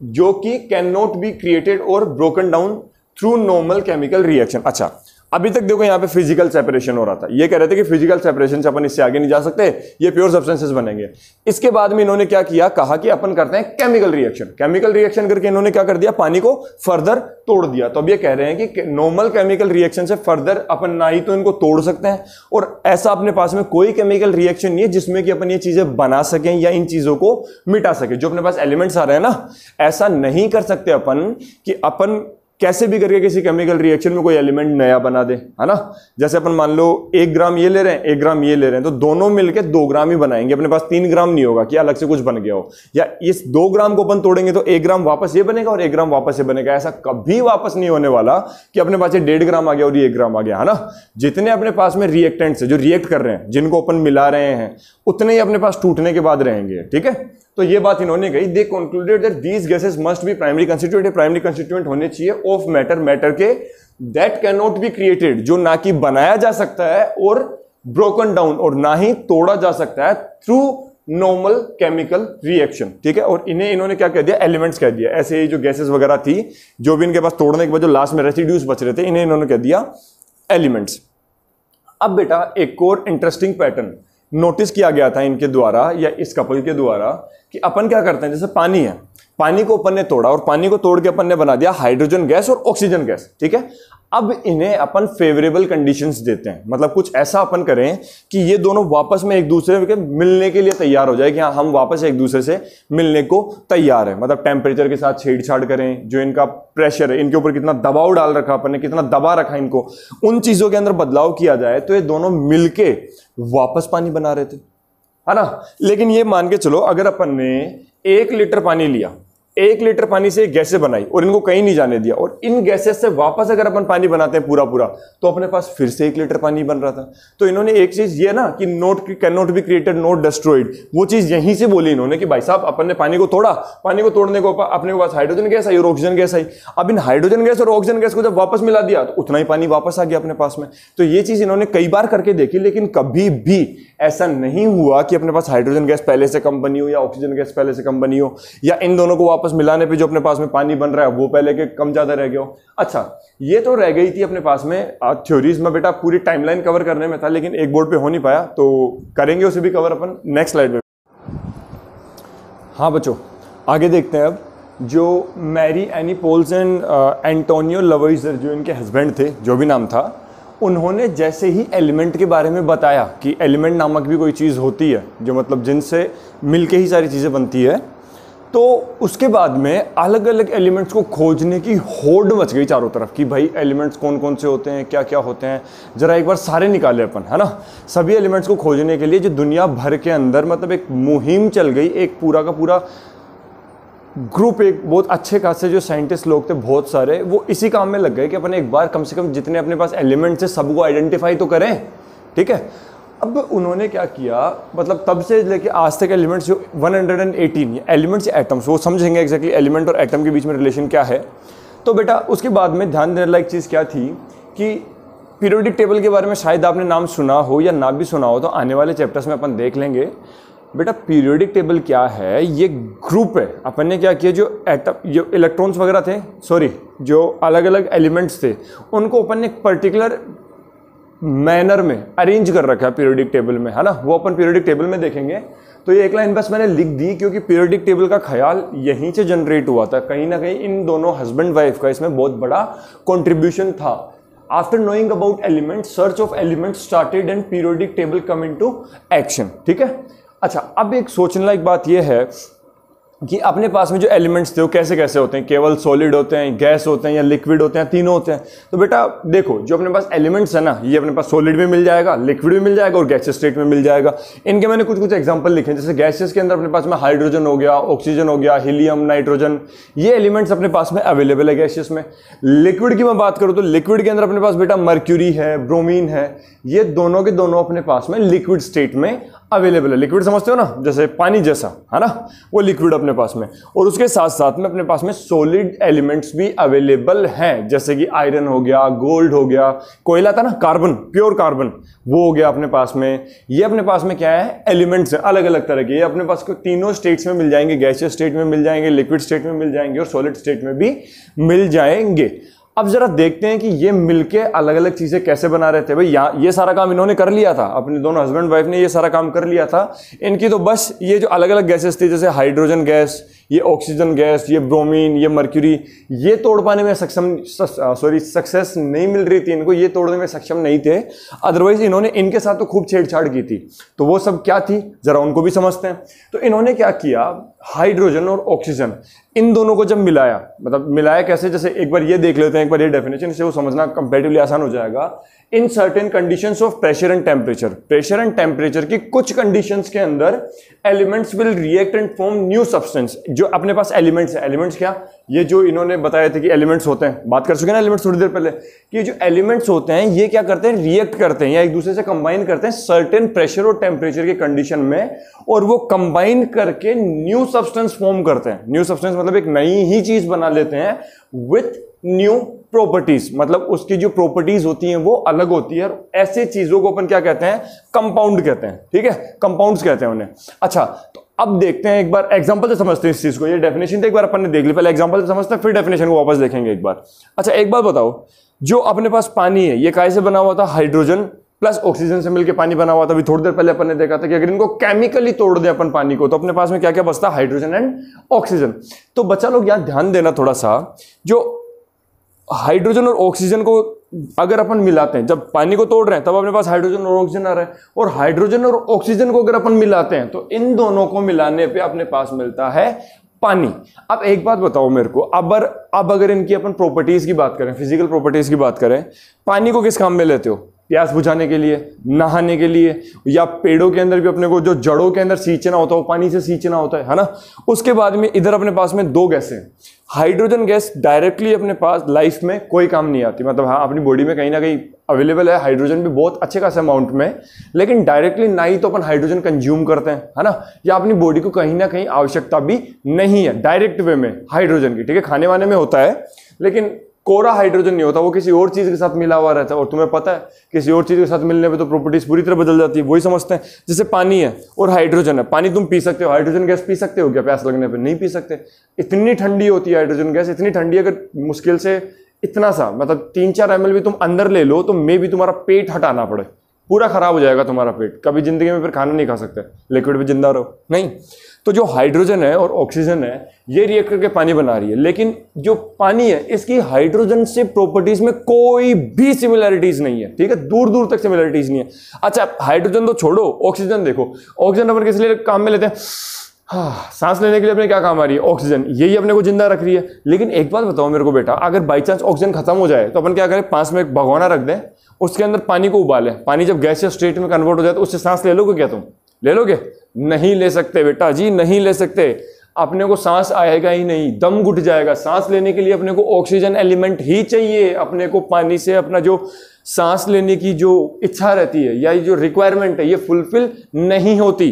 जो कि कैन नॉट बी क्रिएटेड और broken down through normal chemical reaction अच्छा अभी तक देखो यहाँ पे फ़िज़िकल सेपरेशन हो रहा था। ये कह रहे थे कि फ़िज़िकल सेपरेशन से अपन इससे आगे नहीं जा सकते, ये प्योर सब्सटेंसेस बनेंगे। इसके बाद में इन्होंने क्या किया? कहा कि अपन करते हैं केमिकल रिएक्शन केमिकल रिएक्शन करके इन्होंने क्या कर दिया? पानी को फर्दर तोड़ दिया। तो अब ये कह रहे हैं कि नॉर्मल केमिकल रिएक्शन से फर्दर अपन ना ही तो इनको तोड़ सकते हैं, और ऐसा अपने पास में कोई केमिकल रिएक्शन नहीं है जिसमें कि अपन ये चीज़ें बना सकें या इन चीज़ों को मिटा सके। जो अपने पास एलिमेंट्स आ रहे हैं ना, ऐसा नहीं कर सकते अपन कि अपन कैसे भी करके किसी केमिकल रिएक्शन में कोई एलिमेंट नया बना दे, है ना? जैसे अपन मान लो एक ग्राम ये ले रहे हैं, एक ग्राम ये ले रहे हैं तो दोनों मिलकर दो ग्राम ही बनाएँगे। अपने पास तीन ग्राम नहीं होगा कि अलग से कुछ बन गया हो। या इस दो ग्राम को अपन तोड़ेंगे तो एक ग्राम वापस ये बनेगा और एक ग्राम वापस ये बनेगा। ऐसा कभी वापस नहीं होने वाला कि अपने पास ये डेढ़ ग्राम आ गया और ये एक ग्राम आ गया, है ना? जितने अपने पास में रिएक्टेंट्स है, जो रिएक्ट कर रहे हैं, जिनको अपन मिला रहे हैं उतने ही अपने पास टूटने के बाद रहेंगे, ठीक है? तो ये बात इन्होंने कही। They concluded that these gases must be primary constituent primary constituent होने चाहिए ऑफ़ मैटर मैटर के। That can not be created जो ना कि बनाया जा सकता है और ब्रोकन डाउन और ना ही तोड़ा जा सकता है थ्रू नॉर्मल केमिकल रिएक्शन ठीक है? और इन्हें इन्होंने क्या कह दिया? एलिमेंट्स कह दिया। ऐसे ही जो गैसेस वगैरह थी, जो भी इनके पास तोड़ने के बाद जो लास्ट में रेसिड्यूज बच रहे थे, इन्हें इन्होंने कह दिया एलिमेंट्स अब बेटा, एक और इंटरेस्टिंग पैटर्न नोटिस किया गया था इनके द्वारा या इस कपल के द्वारा कि अपन क्या करते हैं? जैसे पानी है। पानी को अपन ने तोड़ा और पानी को तोड़ के अपन ने बना दिया हाइड्रोजन गैस और ऑक्सीजन गैस, ठीक है? अब इन्हें अपन फेवरेबल कंडीशंस देते हैं। मतलब कुछ ऐसा अपन करें कि ये दोनों वापस में एक दूसरे के मिलने के लिए तैयार हो जाए कि हाँ हम वापस एक दूसरे से मिलने को तैयार है। मतलब टेम्परेचर के साथ छेड़छाड़ करें, जो इनका प्रेशर है, इनके ऊपर कितना दबाव डाल रखा अपन ने, कितना दबा रखा इनको, उन चीज़ों के अंदर बदलाव किया जाए तो ये दोनों मिलके वापस पानी बना रहे थे। है ना? लेकिन ये मान के चलो, अगर अपन ने एक लीटर पानी लिया, एक लीटर पानी से गैसें बनाई और इनको कहीं नहीं जाने दिया, और इन गैसेस से वापस अगर अपन पानी बनाते हैं पूरा पूरा तो अपने पास फिर से एक लीटर पानी बन रहा था। तो इन्होंने एक चीज़ ये ना कि not can not be created not destroyed वो चीज़ यहीं से बोली इन्होंने कि भाई साहब, अपन ने पानी को तोड़ा, पानी को तोड़ने को, अपने पास हाइड्रोजन गैस आई और ऑक्सीजन गैस आई। अब इन हाइड्रोजन गैस और ऑक्सीजन गैस को जब वापस मिला दिया तो उतना ही पानी वापस आ गया अपने पास में। तो ये चीज़ इन्होंने कई बार करके देखी, लेकिन कभी भी ऐसा नहीं हुआ कि अपने पास हाइड्रोजन गैस पहले से कम बनी हो या ऑक्सीजन गैस पहले से कम बनी हो, या इन दोनों को वापस मिलाने पे जो अपने पास में पानी बन रहा है, वो पहले के कम ज़्यादा रह गया हो। अच्छा ये तो रह गई थी अपने पास में। थ्योरीज में बेटा पूरी टाइमलाइन कवर करने में था, लेकिन एक बोर्ड पे हो नहीं पाया तो करेंगे उसे भी कवर अपन नेक्स्ट स्लाइड में। हाँ बच्चों, आगे देखते हैं अब, जो Marie Anne Paulze and Antonio Lavoisier जो इनके हस्बैंड थे, जो भी नाम था, उन्होंने जैसे ही एलिमेंट के बारे में बताया कि एलिमेंट नामक भी कोई चीज़ होती है, जो मतलब जिनसे मिलके ही सारी चीज़ें बनती है तो उसके बाद में अलग अलग एलिमेंट्स को खोजने की होड़ मच गई चारों तरफ़ कि, भाई एलिमेंट्स कौन कौन से होते हैं क्या क्या होते हैं? ज़रा एक बार सारे निकाले अपन, है ना? सभी एलिमेंट्स को खोजने के लिए जो दुनिया भर के अंदर मतलब एक मुहिम चल गई, एक पूरा का पूरा ग्रुप एक बहुत अच्छे खासे जो साइंटिस्ट लोग थे, बहुत सारे, वो इसी काम में लग गए कि अपन एक बार कम से कम जितने अपने पास एलिमेंट्स है सबको आइडेंटिफाई तो करें, ठीक है? अब उन्होंने क्या किया? मतलब तब से लेके आज तक एलिमेंट्स जो 118 एलिमेंट्स एटम्स वो समझेंगे एक्जैक्टली एलिमेंट और एटम के बीच में रिलेशन क्या है। तो बेटा, उसके बाद में ध्यान देने लायक चीज़ क्या थी कि पीरियोडिक टेबल के बारे में शायद आपने नाम सुना हो या ना भी सुना हो तो आने वाले चैप्टर्स में अपन देख लेंगे। बेटा पीरियोडिक टेबल क्या है? ये ग्रुप है। अपन ने क्या किया? जो एटम जो इलेक्ट्रॉन्स वगैरह थे सॉरी जो अलग अलग एलिमेंट्स थे, उनको अपन ने एक पर्टिकुलर मैनर में अरेंज कर रखा है पीरियोडिक टेबल में, है ना? वो अपन पीरियोडिक टेबल में देखेंगे। तो ये एक लाइन बस मैंने लिख दी क्योंकि पीरियोडिक टेबल का ख्याल यहीं से जनरेट हुआ था। कहीं ना कहीं इन दोनों हस्बैंड वाइफ का इसमें बहुत बड़ा कॉन्ट्रीब्यूशन था। After knowing about element search of element started and periodic table come into action ठीक है? अच्छा अब एक सोचने लायक बात यह है कि अपने पास में जो एलिमेंट्स थे वो कैसे कैसे होते हैं? केवल सॉलिड होते हैं गैस होते हैं या लिक्विड होते हैं, तीनों होते हैं। तो बेटा, देखो, जो अपने पास एलिमेंट्स है ना, ये अपने पास सॉलिड में मिल जाएगा लिक्विड में मिल जाएगा और गैस स्टेट में मिल जाएगा। इनके मैंने कुछ कुछ एग्ज़ाम्पल लिखे जैसे गैसेस के अंदर अपने पास में हाइड्रोजन हो गया ऑक्सीजन हो गया हीलियम नाइट्रोजन ये एलिमेंट्स अपने पास में अवेलेबल है गैसेस में। लिक्विड की मैं बात करूँ तो लिक्विड के अंदर अपने पास बेटा मर्क्यूरी है ब्रोमीन है, ये दोनों के दोनों अपने पास में लिक्विड स्टेट में अवेलेबल है। लिक्विड समझते हो ना? जैसे पानी जैसा, है ना? वो लिक्विड अपने पास में। और उसके साथ साथ में अपने पास में सॉलिड एलिमेंट्स भी अवेलेबल हैं। जैसे कि आयरन हो गया गोल्ड हो गया, कोयला था ना? कार्बन प्योर कार्बन वो हो गया अपने पास में। ये अपने पास में क्या है? एलिमेंट्स हैं अलग अलग तरह के। ये अपने पास को तीनों स्टेट्स में मिल जाएँगे। गैसियस स्टेट में मिल जाएँगे लिक्विड स्टेट में मिल जाएँगे और सॉलिड स्टेट में भी मिल जाएँगे। अब जरा देखते हैं कि ये मिलके अलग अलग चीज़ें कैसे बना रहे थे। भाई यहाँ ये सारा काम इन्होंने कर लिया था। अपने दोनों हस्बैंड वाइफ ने ये सारा काम कर लिया था। इनकी तो बस ये जो अलग अलग गैसेस थी, जैसे हाइड्रोजन गैस ये ऑक्सीजन गैस ये ब्रोमीन ये मर्क्यूरी ये तोड़ पाने में सक्षम सॉरी सक्सेस नहीं मिल रही थी इनको, ये तोड़ने में सक्षम नहीं थे। अदरवाइज़ इन्होंने इनके साथ तो खूब छेड़छाड़ की थी। तो वो सब क्या थी? जरा उनको भी समझते हैं। तो इन्होंने क्या किया? हाइड्रोजन और ऑक्सीजन, इन दोनों को जब मिलाया मतलब मिलाया कैसे? जैसे एक बार ये देख लेते हैं, एक बार ये डेफिनेशन से वो समझना कंपेरेटिवली आसान हो जाएगा। In certain condition of pressure and temperature pressure and temperature की कुछ कंडीशन के अंदर elements will react and form new substance जो अपने पास एलिमेंट्स है। एलिमेंट्स क्या? ये जो इन्होंने बताया थे कि एलिमेंट्स होते हैं, बात कर चुके ना एलिमेंट्स थोड़ी देर पहले, कि जो एलिमेंट्स होते हैं, ये क्या करते हैं? रिएक्ट करते हैं या एक दूसरे से कंबाइन करते हैं सर्टेन प्रेशर और टेम्परेचर के कंडीशन में और वो कंबाइन करके न्यू सब्सटेंस फॉर्म करते हैं। न्यू सब्सटेंस मतलब एक नई ही चीज़ बना लेते हैं विथ न्यू प्रॉपर्टीज़ मतलब उसकी जो प्रॉपर्टीज़ होती हैं वो अलग होती है और ऐसे चीज़ों को अपन क्या कहते हैं? कंपाउंड कहते हैं, ठीक है? कंपाउंड्स कहते हैं उन्हें। अच्छा तो अब देखते हैं एक बार एग्जांपल से समझते हैं इस चीज़ को। ये डेफिनेशन तो एक बार अपन ने देख ली। पहले एग्जांपल से समझते हैं, फिर डेफिनेशन को वापस देखेंगे एक बार। अच्छा एक बार बताओ। जो अपने पास पानी है, ये काय से बना हुआ था? हाइड्रोजन प्लस ऑक्सीजन से मिलकर पानी बना हुआ था। अभी थोड़ी देर पहले अपन ने देखा था कि अगर इनको केमिकली तोड़ दें अपन पानी को तो अपने पास में क्या क्या बचता? हाइड्रोजन एंड ऑक्सीजन तो बच्चा लोग यहाँ ध्यान देना थोड़ा सा। जो हाइड्रोजन और ऑक्सीजन को अगर अपन मिलाते हैं, जब पानी को तोड़ रहे हैं, तब अपने पास हाइड्रोजन और ऑक्सीजन आ रहा है। और हाइड्रोजन और ऑक्सीजन को अगर अपन मिलाते हैं तो इन दोनों को मिलाने पे अपने पास मिलता है पानी। अब एक बात बताओ मेरे को, अब अब अगर इनकी अपन प्रॉपर्टीज़ की बात करें फ़िज़िकल प्रॉपर्टीज़ की बात करें, पानी को किस काम में लेते हो? प्यास बुझाने के लिए, नहाने के लिए, या पेड़ों के अंदर भी अपने को, जो जड़ों के अंदर सींचना होता है, वो पानी से सींचना होता है है ना? उसके बाद में इधर अपने पास में दो गैसें हाइड्रोजन गैस डायरेक्टली अपने पास लाइफ में कोई काम नहीं आती। मतलब हाँ अपनी बॉडी में कहीं ना कहीं अवेलेबल है, हाइड्रोजन भी बहुत अच्छे खास अमाउंट में, लेकिन डायरेक्टली ना ही तो अपन हाइड्रोजन कंज्यूम करते हैं, है ना? या अपनी बॉडी को कहीं ना कहीं आवश्यकता भी नहीं है डायरेक्ट वे में हाइड्रोजन की, ठीक है? खाने वाने में होता है, लेकिन कोरा हाइड्रोजन नहीं होता, वो किसी और चीज़ के साथ मिला हुआ रहता है। और तुम्हें पता है, किसी और चीज़ के साथ मिलने पे तो प्रॉपर्टीज़ पूरी तरह बदल जाती है, वही समझते हैं। जैसे पानी है और हाइड्रोजन है, पानी तुम पी सकते हो। हाइड्रोजन गैस पी सकते हो क्या प्यास लगने पर नहीं पी सकते। इतनी ठंडी होती है हाइड्रोजन गैस, इतनी ठंडी अगर मुश्किल से इतना सा मतलब तीन चार एम भी तुम अंदर ले लो तो मे भी तुम्हारा पेट हटाना पड़े। पूरा खराब हो जाएगा तुम्हारा पेट। कभी ज़िंदगी में फिर खाना नहीं खा सकते। लिक्विड भी ज़िंदा रहो। नहीं। तो जो हाइड्रोजन है और ऑक्सीजन है, ये रिएक्ट करके पानी बना रही है। लेकिन जो पानी है, इसकी हाइड्रोजन से प्रॉपर्टीज़ में कोई भी सिमिलैरिटीज नहीं है। ठीक है? दूर दूर तक सिमिलैरिटीज नहीं है। अच्छा हाइड्रोजन तो छोड़ो ऑक्सीजन देखो। ऑक्सीजन अपन किस लिए काम में लेते हैं? हाँ सांस लेने के लिए अपने क्या काम आ रही है? ऑक्सीजन। यही अपने को ज़िंदा रख रही है। लेकिन एक बात बताओ मेरे को बेटा, अगर बाई चांस ऑक्सीजन खत्म हो जाए तो अपन क्या करें? पास में एक भगवाना रख दें, उसके अंदर पानी को उबालें। पानी जब गैस या स्टेट में कन्वर्ट हो जाए तो उससे सांस ले लोगे क्या तुम? ले लोगे? नहीं ले सकते बेटा जी, नहीं ले सकते। अपने को सांस आएगा ही नहीं, दम घुट जाएगा। सांस लेने के लिए अपने को ऑक्सीजन एलिमेंट ही चाहिए। अपने को पानी से अपना जो सांस लेने की जो इच्छा रहती है, या जो रिक्वायरमेंट है, ये फुलफिल नहीं होती।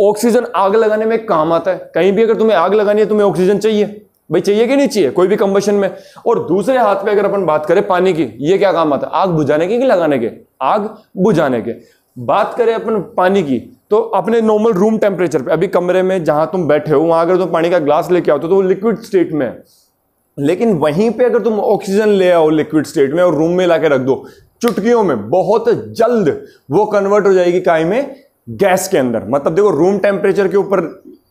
ऑक्सीजन आग लगाने में काम आता है। कहीं भी अगर तुम्हें आग लगानी है, तुम्हें ऑक्सीजन चाहिए। भाई, चाहिए कि नहीं चाहिए? कोई भी कंबशन में। और दूसरे हाथ पे अगर अपन बात करें पानी की, ये क्या काम आता है? आग बुझाने के कि लगाने के? आग बुझाने के। बात करें अपन पानी की तो अपने नॉर्मल रूम टेम्परेचर पे, अभी कमरे में जहाँ तुम बैठे हो, वहाँ अगर तुम पानी का ग्लास लेके आओ तो वो लिक्विड स्टेट में है। लेकिन वहीं पे अगर तुम ऑक्सीजन ले आओ लिक्विड स्टेट में और रूम में लाके रख दो, चुटकियों में, बहुत जल्द वो कन्वर्ट हो जाएगी काय में गैस के अंदर। मतलब देखो रूम टेम्परेचर के ऊपर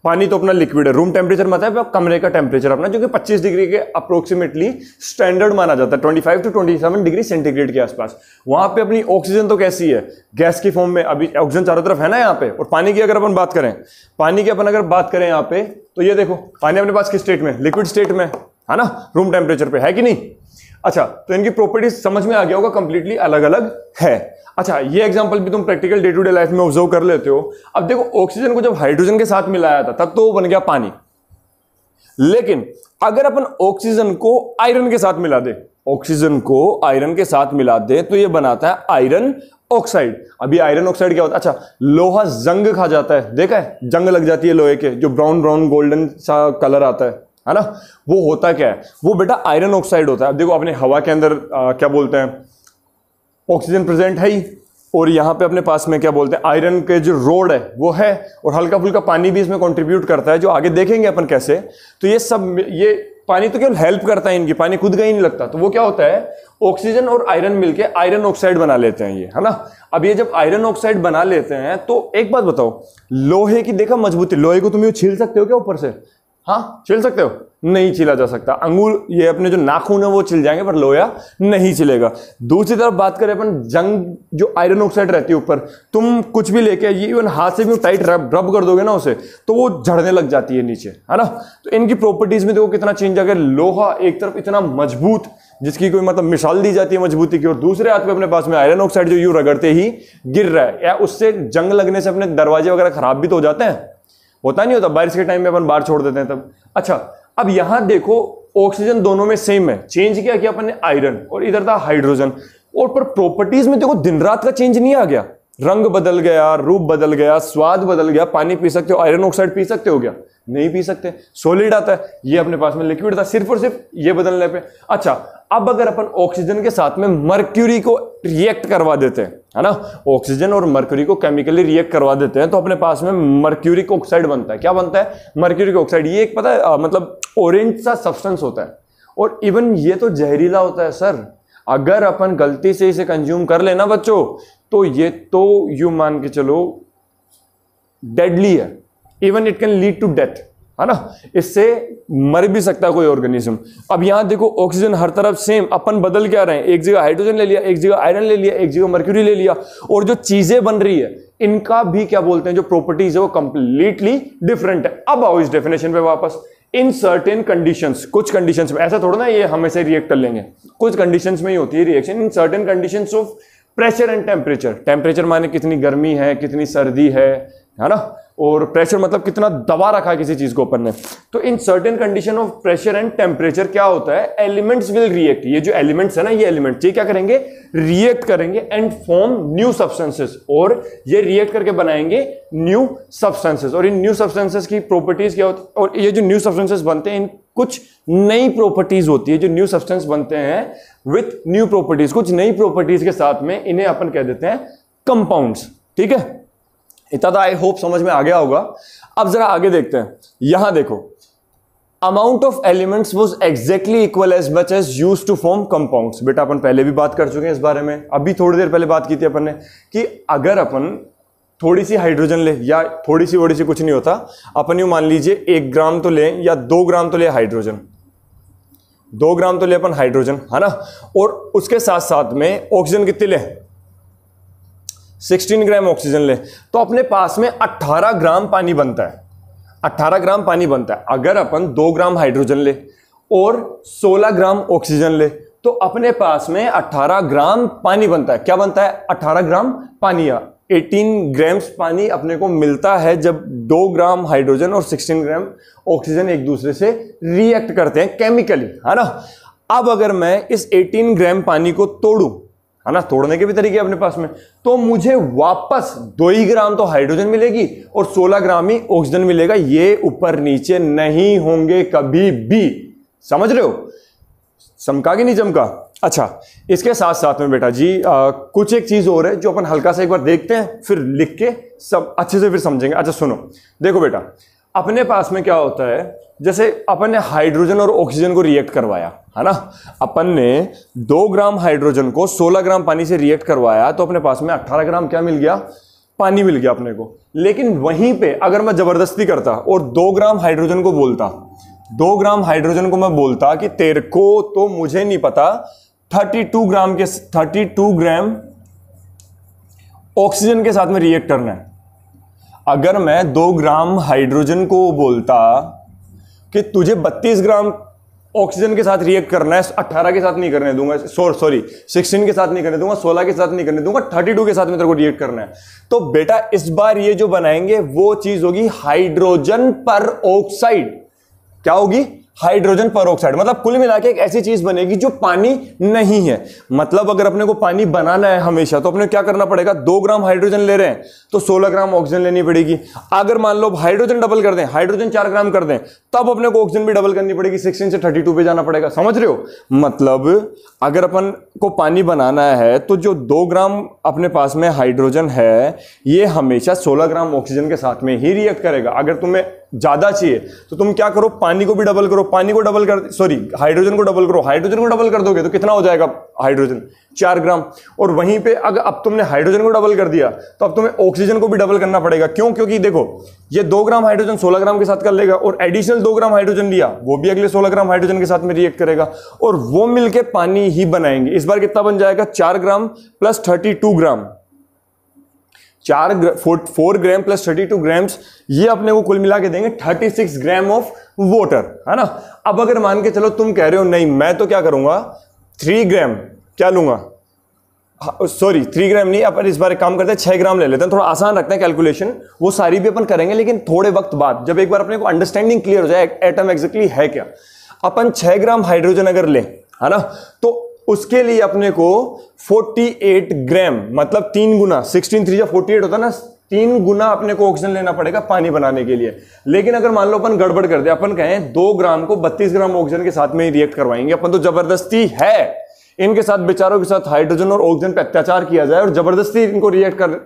पानी तो अपना लिक्विड है। रूम टेम्परेचर मतलब कमरे का टेम्परेचर अपना, जो कि 25 डिग्री के अप्रोक्सीमेटली स्टैंडर्ड माना जाता है 25 टू 27 डिग्री सेंटीग्रेड के आसपास। वहाँ पे अपनी ऑक्सीजन तो कैसी है? गैस की फॉर्म में अभी ऑक्सीजन चारों तरफ़ है ना यहाँ पे? और पानी की अगर अपन बात करें, पानी की अपन अगर बात करें यहाँ पे तो ये देखो, पानी अपने पास किस स्टेट में? लिक्विड स्टेट में। है ना? रूम टेम्परेचर पे है कि नहीं? अच्छा तो इनकी प्रॉपर्टीज़ समझ में आ गया होगा कंप्लीटली अलग अलग है। अच्छा ये एग्जांपल भी तुम practical day to day life में ऑब्ज़र्व कर लेते हो। अब देखो ऑक्सीजन को जब हाइड्रोजन के साथ मिलाया था, तब तो बन गया पानी। लेकिन, अगर अपन ऑक्सीजन को आयरन के साथ मिला दे ऑक्सीजन को आयरन के साथ मिला दे तो ये बनाता है आयरन ऑक्साइड अभी आयरन ऑक्साइड क्या होता है? अच्छा लोहा जंग खा जाता है। देखा है? जंग लग जाती है लोहे के, जो ब्राउन ब्राउन गोल्डन सा कलर आता है। है ना? वो होता क्या है? वो बेटा आयरन ऑक्साइड होता है। अब देखो अपने हवा के अंदर आ, क्या बोलते हैं? ऑक्सीजन प्रेजेंट है ही। और यहाँ पे अपने पास में क्या बोलते हैं? आयरन के जो रोड है वो है। और हल्का फुल्का पानी भी इसमें कंट्रीब्यूट करता है जो आगे देखेंगे अपन कैसे। तो ये सब ये पानी तो केवल हेल्प करता है इनकी। पानी खुद का ही नहीं लगता। तो वो क्या होता है? ऑक्सीजन और आयरन मिलके आयरन ऑक्साइड बना लेते हैं ये है ना? अब ये जब आयरन ऑक्साइड बना लेते हैं तो एक बात बताओ लोहे की देखा मजबूती लोहे को तुम ये छील सकते हो क्या ऊपर से? हाँ? छिल सकते हो? नहीं छिला जा सकता। अंगूर, ये अपने जो नाखून है, वो छिल जाएँगे, पर लोया नहीं छिलेगा। दूसरी तरफ़ बात करें अपन, जंग, जो आयरन ऑक्साइड रहती है ऊपर, तुम कुछ भी लेके ये इवन हाथ से भी टाइट रब रब कर दोगे ना उसे तो वो झड़ने लग जाती है नीचे, है ना? तो इनकी प्रॉपर्टीज़ में देखो कितना चेंज आ गया। लोहा एक तरफ़ इतना मज़बूत, जिसकी कोई मतलब मिसाल दी जाती है मजबूती की, और दूसरे हाथ पे अपने पास में आयरन ऑक्साइड जो यू रगड़ते ही गिर रहा है, या उससे जंग लगने से अपने दरवाजे वगैरह खराब भी तो हो जाते हैं? होता नहीं होता, बारिश के टाइम में अपन बाहर छोड़ देते हैं तब। अच्छा अब यहाँ देखो ऑक्सीजन दोनों में सेम है। चेंज किया किया अपन ने आयरन और इधर था हाइड्रोजन और पर प्रॉपर्टीज़ में देखो दिन रात का चेंज नहीं आ गया। रंग बदल गया, रूप बदल गया, स्वाद बदल गया, पानी पी सकते हो आयरन ऑक्साइड पी सकते हो क्या? नहीं पी सकते। सोलिड आता है, ये अपने पास में लिक्विड था, सिर्फ़ और सिर्फ़ ये बदलने पे। अच्छा अब अगर अपन ऑक्सीजन के साथ में मर्क्यूरी को रिएक्ट करवा देते हैं, है ना? ऑक्सीजन और मर्क्यूरी को केमिकली रिएक्ट करवा देते हैं तो अपने पास में मर्क्यूरिक ऑक्साइड बनता है। क्या बनता है? मर्क्यूरिक ऑक्साइड ये एक पता है मतलब ऑरेंज सा सब्सटेंस होता है। और इवन ये तो जहरीला होता है सर अगर अपन गलती से इसे कंज्यूम कर लेना बच्चों तो ये तो यू मान के चलो डेडली है. Even it can lead to death है ना? इससे मर भी सकता है कोई ऑर्गेनिज्म अब यहाँ देखो ऑक्सीजन हर तरफ़ सेम अपन बदल क्या रहे हैं? एक जगह हाइड्रोजन ले लिया, एक जगह आयरन ले लिया, एक जगह मर्क्यूरी ले लिया. और जो चीज़ें बन रही है, इनका भी क्या बोलते हैं, जो प्रॉपर्टीज़ है, वो कंप्लीटली डिफरेंट है. अब आओ इस डेफिनेशन पे वापस. इन सर्टेन कंडीशंस कुछ कंडीशंस में, ऐसा थोड़ा ना ये हमेशा रिएक्ट कर लेंगे. कुछ कंडीशंस में ही होती है reaction in certain conditions of pressure and temperature temperature माने कितनी गर्मी है, कितनी सर्दी है है ना? और प्रेशर मतलब कितना दबा रखा है किसी चीज़ को ऊपर ने। तो in certain condition of pressure and temperature क्या होता है? एलिमेंट्स विल रिएक्ट ये जो एलिमेंट्स है ना, ये एलिमेंट्स ये क्या करेंगे? रिएक्ट करेंगे एंड फॉर्म न्यू सब्सटेंसेस और ये रिएक्ट करके बनाएँगे न्यू सब्सटेंसेस और इन न्यू सब्सटेंसेस की प्रॉपर्टीज़ क्या होती है और ये जो न्यू सब्सटेंसेस बनते हैं, इन कुछ नई प्रॉपर्टीज़ होती है। जो न्यू सब्सटेंस बनते हैं विथ न्यू प्रॉपर्टीज़ कुछ नई प्रॉपर्टीज़ के साथ में इन्हें अपन कह देते हैं कंपाउंड्स ठीक है? इतना तो आई होप समझ में आ गया होगा। अब जरा आगे देखते हैं। यहाँ देखो amount of elements was exactly equal as much as use to form compounds बेटा अपन पहले भी बात कर चुके हैं इस बारे में। अभी थोड़ी देर पहले बात की थी अपन ने कि अगर अपन थोड़ी सी हाइड्रोजन ले या थोड़ी सी वोड़ी सी कुछ नहीं होता, अपन यू मान लीजिए एक ग्राम तो ले या दो ग्राम तो ले हाइड्रोजन दो ग्राम तो ले अपन हाइड्रोजन, है ना? और उसके साथ साथ में ऑक्सीजन कितनी ले? 16 ग्राम ऑक्सीजन ले। तो अपने पास में 18 ग्राम पानी बनता है। 18 ग्राम पानी बनता है। अगर अपन 2 ग्राम हाइड्रोजन ले और 16 ग्राम ऑक्सीजन ले तो अपने पास में 18 ग्राम पानी बनता है। क्या बनता है? 18 ग्राम पानी 18 ग्राम्स पानी अपने को मिलता है जब 2 ग्राम हाइड्रोजन और 16 ग्राम ऑक्सीजन एक दूसरे से रिएक्ट करते हैं केमिकली है ना? अब अगर मैं इस 18 ग्राम पानी को तोड़ू, है ना? तोड़ने के भी तरीके अपने पास में तो मुझे वापस दो ही ग्राम तो हाइड्रोजन मिलेगी और 16 ग्राम ही ऑक्सीजन मिलेगा। ये ऊपर नीचे नहीं होंगे कभी भी। समझ रहे हो? चमका कि नहीं चमका? अच्छा इसके साथ साथ में बेटा जी आ, कुछ एक चीज़ और है जो अपन हल्का सा एक बार देखते हैं फिर लिख के सब अच्छे से फिर समझेंगे। अच्छा सुनो। देखो बेटा अपने पास में क्या होता है जैसे अपन ने हाइड्रोजन और ऑक्सीजन को रिएक्ट करवाया है ना? अपन ने दो ग्राम हाइड्रोजन को 16 ग्राम पानी से रिएक्ट करवाया तो अपने पास में 18 ग्राम क्या मिल गया? पानी मिल गया अपने को। लेकिन वहीं पे अगर मैं ज़बरदस्ती करता और दो ग्राम हाइड्रोजन को बोलता दो ग्राम हाइड्रोजन को मैं बोलता कि तेरे को तो मुझे नहीं पता 32 ग्राम के 32 ग्राम ऑक्सीजन के साथ में रिएक्ट करना है अगर मैं दो ग्राम हाइड्रोजन को बोलता कि तुझे 32 ग्राम ऑक्सीजन के साथ रिएक्ट करना है 18 के साथ नहीं करने दूँगा सॉरी 16 के साथ नहीं करने दूँगा 16 के साथ नहीं करने दूँगा 32 के साथ में तेरे को रिएक्ट करना है। तो बेटा, इस बार ये जो बनाएँगे, वो चीज़ होगी हाइड्रोजन पर ऑक्साइड क्या होगी? हाइड्रोजन पर मतलब कुल मिला के एक ऐसी चीज़ बनेगी जो पानी नहीं है। मतलब अगर अपने को पानी बनाना है हमेशा तो अपने क्या करना पड़ेगा? दो ग्राम हाइड्रोजन ले रहे हैं तो सोलह ग्राम ऑक्सीजन लेनी पड़ेगी। अगर मान लो हाइड्रोजन डबल कर दें, हाइड्रोजन चार ग्राम कर दें, तब अपने को ऑक्सीजन भी डबल करनी पड़ेगी। सिक्सटीन से थर्टी टू पे जाना पड़ेगा। समझ रहे हो? मतलब अगर अपन को पानी बनाना है तो जो दो ग्राम अपने पास में हाइड्रोजन है, ये हमेशा सोलह ग्राम ऑक्सीजन के साथ में ही रिएक्ट करेगा। अगर तुम्हें ज़्यादा चाहिए तो तुम क्या करो, पानी को भी डबल करो, पानी को डबल कर सॉरी हाइड्रोजन को डबल करो हाइड्रोजन को डबल कर दोगे तो कितना हो जाएगा हाइड्रोजन चार ग्राम। और वहीं पे अगर अब तुमने हाइड्रोजन को डबल कर दिया तो अब तुम्हें ऑक्सीजन को भी डबल करना पड़ेगा। क्यों? क्योंकि देखो, ये दो ग्राम हाइड्रोजन सोलह ग्राम के साथ कर लेगा और एडिशनल दो ग्राम हाइड्रोजन लिया, वो भी अगले सोलह ग्राम हाइड्रोजन के साथ में रिएक्ट करेगा। और वो मिलकर पानी ही बनाएँगे। इस बार कितना बन जाएगा? चार gram plus thirty two gram. चार four four gram plus thirty two grams ये अपने को कुल मिला के देंगे thirty six gram of water है ना? अब अगर मान के चलो तुम कह रहे हो, नहीं, मैं तो क्या करूँगा? थ्री ग्राम क्या लूँगा? सॉरी थ्री ग्राम नहीं, अपन इस बार काम करते हैं, छह ग्राम ले लेते हैं। थोड़ा आसान रखते हैं कैलकुलेशन वो सारी भी अपन करेंगे, लेकिन थोड़े वक्त बाद, जब एक बार अपने को अंडरस्टैंडिंग क्लियर हो जाए एटम एग्जैक्टली है क्या? अपन छह ग्राम हाइड्रोजन अगर लें, है ना? तो उसके लिए अपने को 48 ग्राम मतलब तीन गुना 16 थ्री फोर्टी एट होता ना, तीन गुना अपने को ऑक्सीजन लेना पड़ेगा पानी बनाने के लिए। लेकिन अगर मान लो अपन गड़बड़ कर दे, अपन कहें दो ग्राम को बत्तीस ग्राम ऑक्सीजन के साथ में ही रिएक्ट करवाएँगे, अपन तो ज़बरदस्ती है। इनके साथ बेचारों के साथ हाइड्रोजन और ऑक्सीजन पर अत्याचार किया जाए और ज़बरदस्ती इनको रिएक्ट कर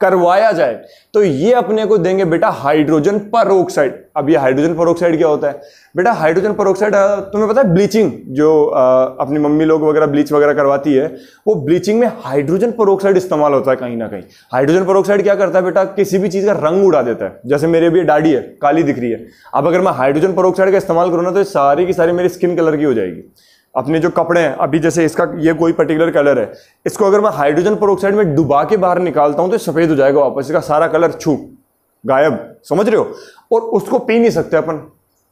करवाया जाए तो ये अपने को देंगे बेटा हाइड्रोजन पर ऑक्साइड अब ये हाइड्रोजन पर ऑक्साइड क्या होता है? बेटा हाइड्रोजन पर ऑक्साइड तुम्हें पता है ब्लीचिंग जो आ, अपनी मम्मी लोग वगैरह ब्लीच वगैरह करवाती है वो ब्लीचिंग में हाइड्रोजन पर ऑक्साइड इस्तेमाल होता है कहीं ना कहीं। हाइड्रोजन पर ऑक्साइड क्या करता है बेटा? किसी भी चीज़ का रंग उड़ा देता है। जैसे मेरे भी डाडी है काली दिख रही है। अब अगर मैं हाइड्रोजन पर ऑक्साइड का इस्तेमाल करूँ ना तो सारी की सारी मेरी स्किन कलर की हो जाएगी। अपने जो कपड़े हैं, अभी जैसे इसका ये कोई पर्टिकुलर कलर है, इसको अगर मैं हाइड्रोजन पर में डुबा के बाहर निकालता हूँ तो सफ़ेद हो जाएगा वापस, इसका सारा कलर छू, गायब, समझ रहे हो? और उसको पी नहीं सकते अपन।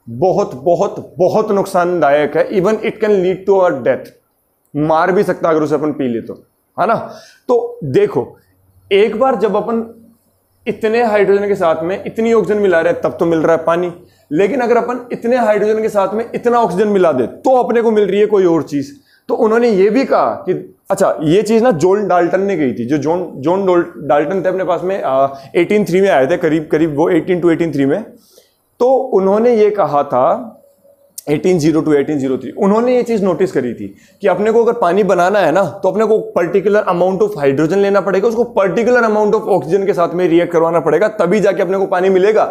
बहुत बहुत बहुत नुकसानदायक है। Even it can lead to our death मार भी सकता अगर उसे अपन पी ले तो। है ना? तो देखो, एक बार जब अपन इतने हाइड्रोजन के साथ में इतनी ऑक्सीजन मिला रहे, तब तो मिल रहा है पानी। लेकिन अगर अपन इतने हाइड्रोजन के साथ में इतना ऑक्सीजन मिला दे तो अपने को मिल रही है कोई और चीज़। तो उन्होंने ये भी कहा कि अच्छा ये चीज़ ना जोन डाल्टन ने गई थी, जो जोन जोन डाल्टन थे अपने पास में एटीन थ्री में आए थे, करीब करीब वो एटीन टू एटीन थ्री में। तो उन्होंने ये कहा था 1802 1803 उन्होंने ये चीज़ नोटिस करी थी कि अपने को अगर पानी बनाना है ना तो अपने को पर्टिकुलर अमाउंट ऑफ़ हाइड्रोजन लेना पड़ेगा, उसको पर्टिकुलर अमाउंट ऑफ़ ऑक्सीजन के साथ में रिएक्ट करवाना पड़ेगा, तभी जाके अपने को पानी मिलेगा।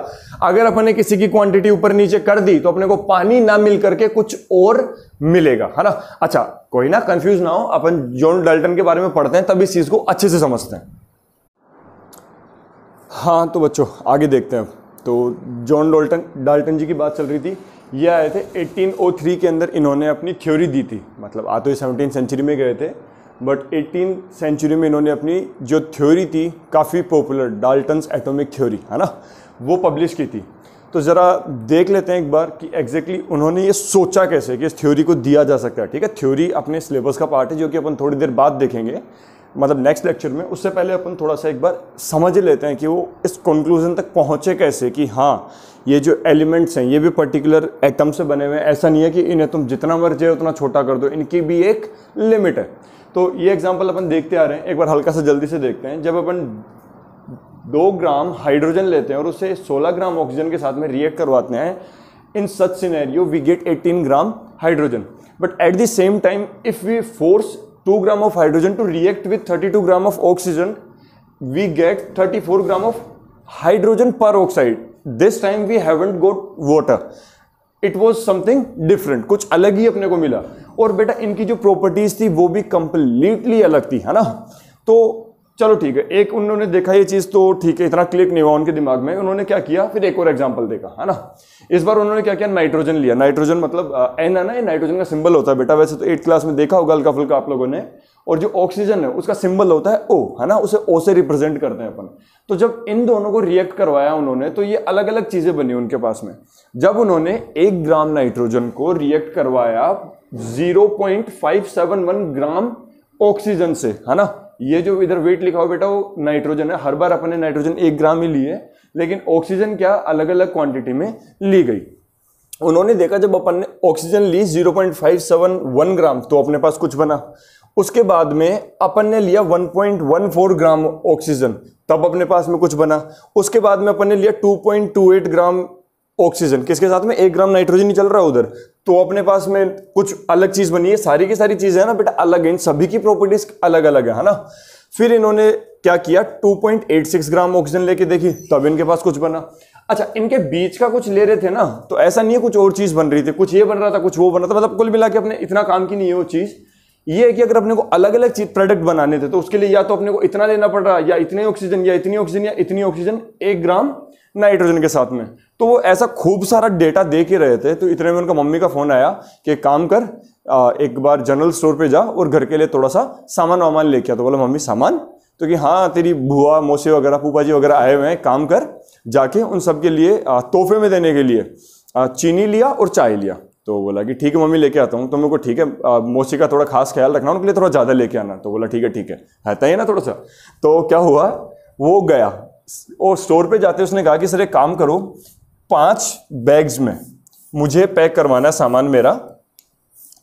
अगर अपने किसी की क्वांटिटी ऊपर नीचे कर दी तो अपने को पानी ना मिल करके कुछ और मिलेगा, है ना? अच्छा कोई ना कंफ्यूज ना हो, अपन जॉन डाल्टन के बारे में पढ़ते हैं, तब इस चीज़ को अच्छे से समझते हैं। हाँ तो बच्चों, आगे देखते हैं। तो जॉन डाल्टन डाल्टन जी की बात चल रही थी ये आए थे 1803 के अंदर इन्होंने अपनी थ्योरी दी थी। मतलब आ तो ये सेवनटीन सेंचुरी में गए थे बट एटीन सेंचुरी में इन्होंने अपनी जो थ्योरी थी, काफ़ी पॉपुलर डाल्टन्स एटॉमिक थ्योरी है ना? वो पब्लिश की थी। तो ज़रा देख लेते हैं एक बार कि एग्जैक्टली exactly उन्होंने ये सोचा कैसे कि इस थ्योरी को दिया जा सकता है, ठीक है? थ्योरी अपने सिलेबस का पार्ट है, जो कि अपन थोड़ी देर बाद देखेंगे। मतलब नेक्स्ट लेक्चर में। उससे पहले अपन थोड़ा सा एक बार समझ लेते हैं कि वो इस कंक्लूजन तक पहुँचे कैसे कि हाँ ये जो एलिमेंट्स हैं, ये भी पर्टिकुलर एटम से बने हुए हैं। ऐसा नहीं है कि इन्हें तुम जितना मर्ज़ी उतना छोटा कर दो, इनकी भी एक लिमिट है। तो ये एग्ज़ाम्पल अपन देखते आ रहे हैं, एक बार हल्का सा जल्दी से देखते हैं। जब अपन दो ग्राम हाइड्रोजन लेते हैं और उसे 16 ग्राम ऑक्सीजन के साथ में रिएक्ट करवाते हैं, in such scenario we get 18 gram hydrogen but at the same time if we force 2 gram of hydrogen to react with 32 gram of oxygen we get 34 gram of hydrogen peroxide this time we haven't got water it was something different कुछ अलग ही अपने को मिला। और बेटा इनकी जो properties थी, वो भी कंप्लीटली अलग थी, है ना? तो चलो ठीक है, एक उन्होंने देखा ये चीज़ तो ठीक है, इतना क्लिक नहीं हुआ उनके दिमाग में, उन्होंने क्या किया, फिर एक और एग्जांपल देखा, है ना? इस बार उन्होंने क्या किया नाइट्रोजन लिया। नाइट्रोजन मतलब एन है ना, ये नाइट्रोजन का सिंबल होता है बेटा। वैसे तो एट क्लास में देखा होगा हल्का फुल्का आप लोगों ने। और जो ऑक्सीजन है, उसका सिंबल होता है ओ है ना? उसे ओ से रिप्रेजेंट करते हैं अपन। तो जब इन दोनों को रिएक्ट करवाया उन्होंने तो ये अलग अलग चीज़ें बनी उनके पास में। जब उन्होंने एक ग्राम नाइट्रोजन को रिएक्ट करवाया 0.571 ग्राम ऑक्सीजन से, है ना? ये जो इधर वेट लिखा हुआ बेटा, वो नाइट्रोजन है। हर बार अपने नाइट्रोजन एक ग्राम ही लिए लेकिन ऑक्सीजन क्या अलग अलग क्वांटिटी में ली गई। उन्होंने देखा जब अपन ने ऑक्सीजन ली 0.571 ग्राम तो अपने पास कुछ बना। उसके बाद में अपन ने लिया 1.14 ग्राम ऑक्सीजन तब अपने पास में कुछ बना। उसके बाद में अपन ने लिया 2.28 ग्राम ऑक्सीजन किसके साथ में? एक ग्राम नाइट्रोजन ही चल रहा है उधर। तो अपने पास में कुछ अलग चीज़ बनी है। सारी की सारी चीज़ें है ना बेटा, अलग है। इन सभी की प्रॉपर्टीज़ अलग अलग है ना? फिर इन्होंने क्या किया? 2.86 ग्राम ऑक्सीजन लेके देखी। तब इनके पास कुछ बना। अच्छा इनके बीच का कुछ ले रहे थे ना? तो ऐसा नहीं है कुछ और चीज़ बन रही थी। कुछ ये बन रहा था, कुछ वो बन रहा था। मतलब कुल मिला के अपने इतना काम की नहीं है वो चीज़। ये है कि अगर अपने को अलग अलग चीज़ प्रोडक्ट बनाने थे तो उसके लिए या तो अपने को इतना लेना पड़ रहा है या इतने ऑक्सीजन या इतनी ऑक्सीजन या इतनी ऑक्सीजन एक ग्राम नाइट्रोजन के साथ में। तो वो ऐसा खूब सारा डेटा दे के रहे थे तो इतने में उनका मम्मी का फ़ोन आया कि काम कर आ, एक बार जनरल स्टोर पे जा और घर के लिए थोड़ा सा सामान वामान लेके आ। तो बोला मम्मी सामान? तो कि हाँ तेरी बुआ मोसे वगैरह फूफा जी वगैरह आए हुए हैं काम कर जाके उन सब के लिए तोहफे में देने के लिए चीनी लिया और चाय लिया। तो बोला कि ठीक है, मम्मी लेके आता हूँ। तो मेरे को ठीक है मोसी का थोड़ा खास ख्याल रखना, उनके लिए थोड़ा ज़्यादा लेके आना। तो बोला, ठीक है ठीक है। रहता ही ना थोड़ा सा। तो क्या हुआ? वो गया। और स्टोर पे जाते उसने कहा कि, सर, एक काम करो, पाँच बैग्स में मुझे पैक करवाना सामान मेरा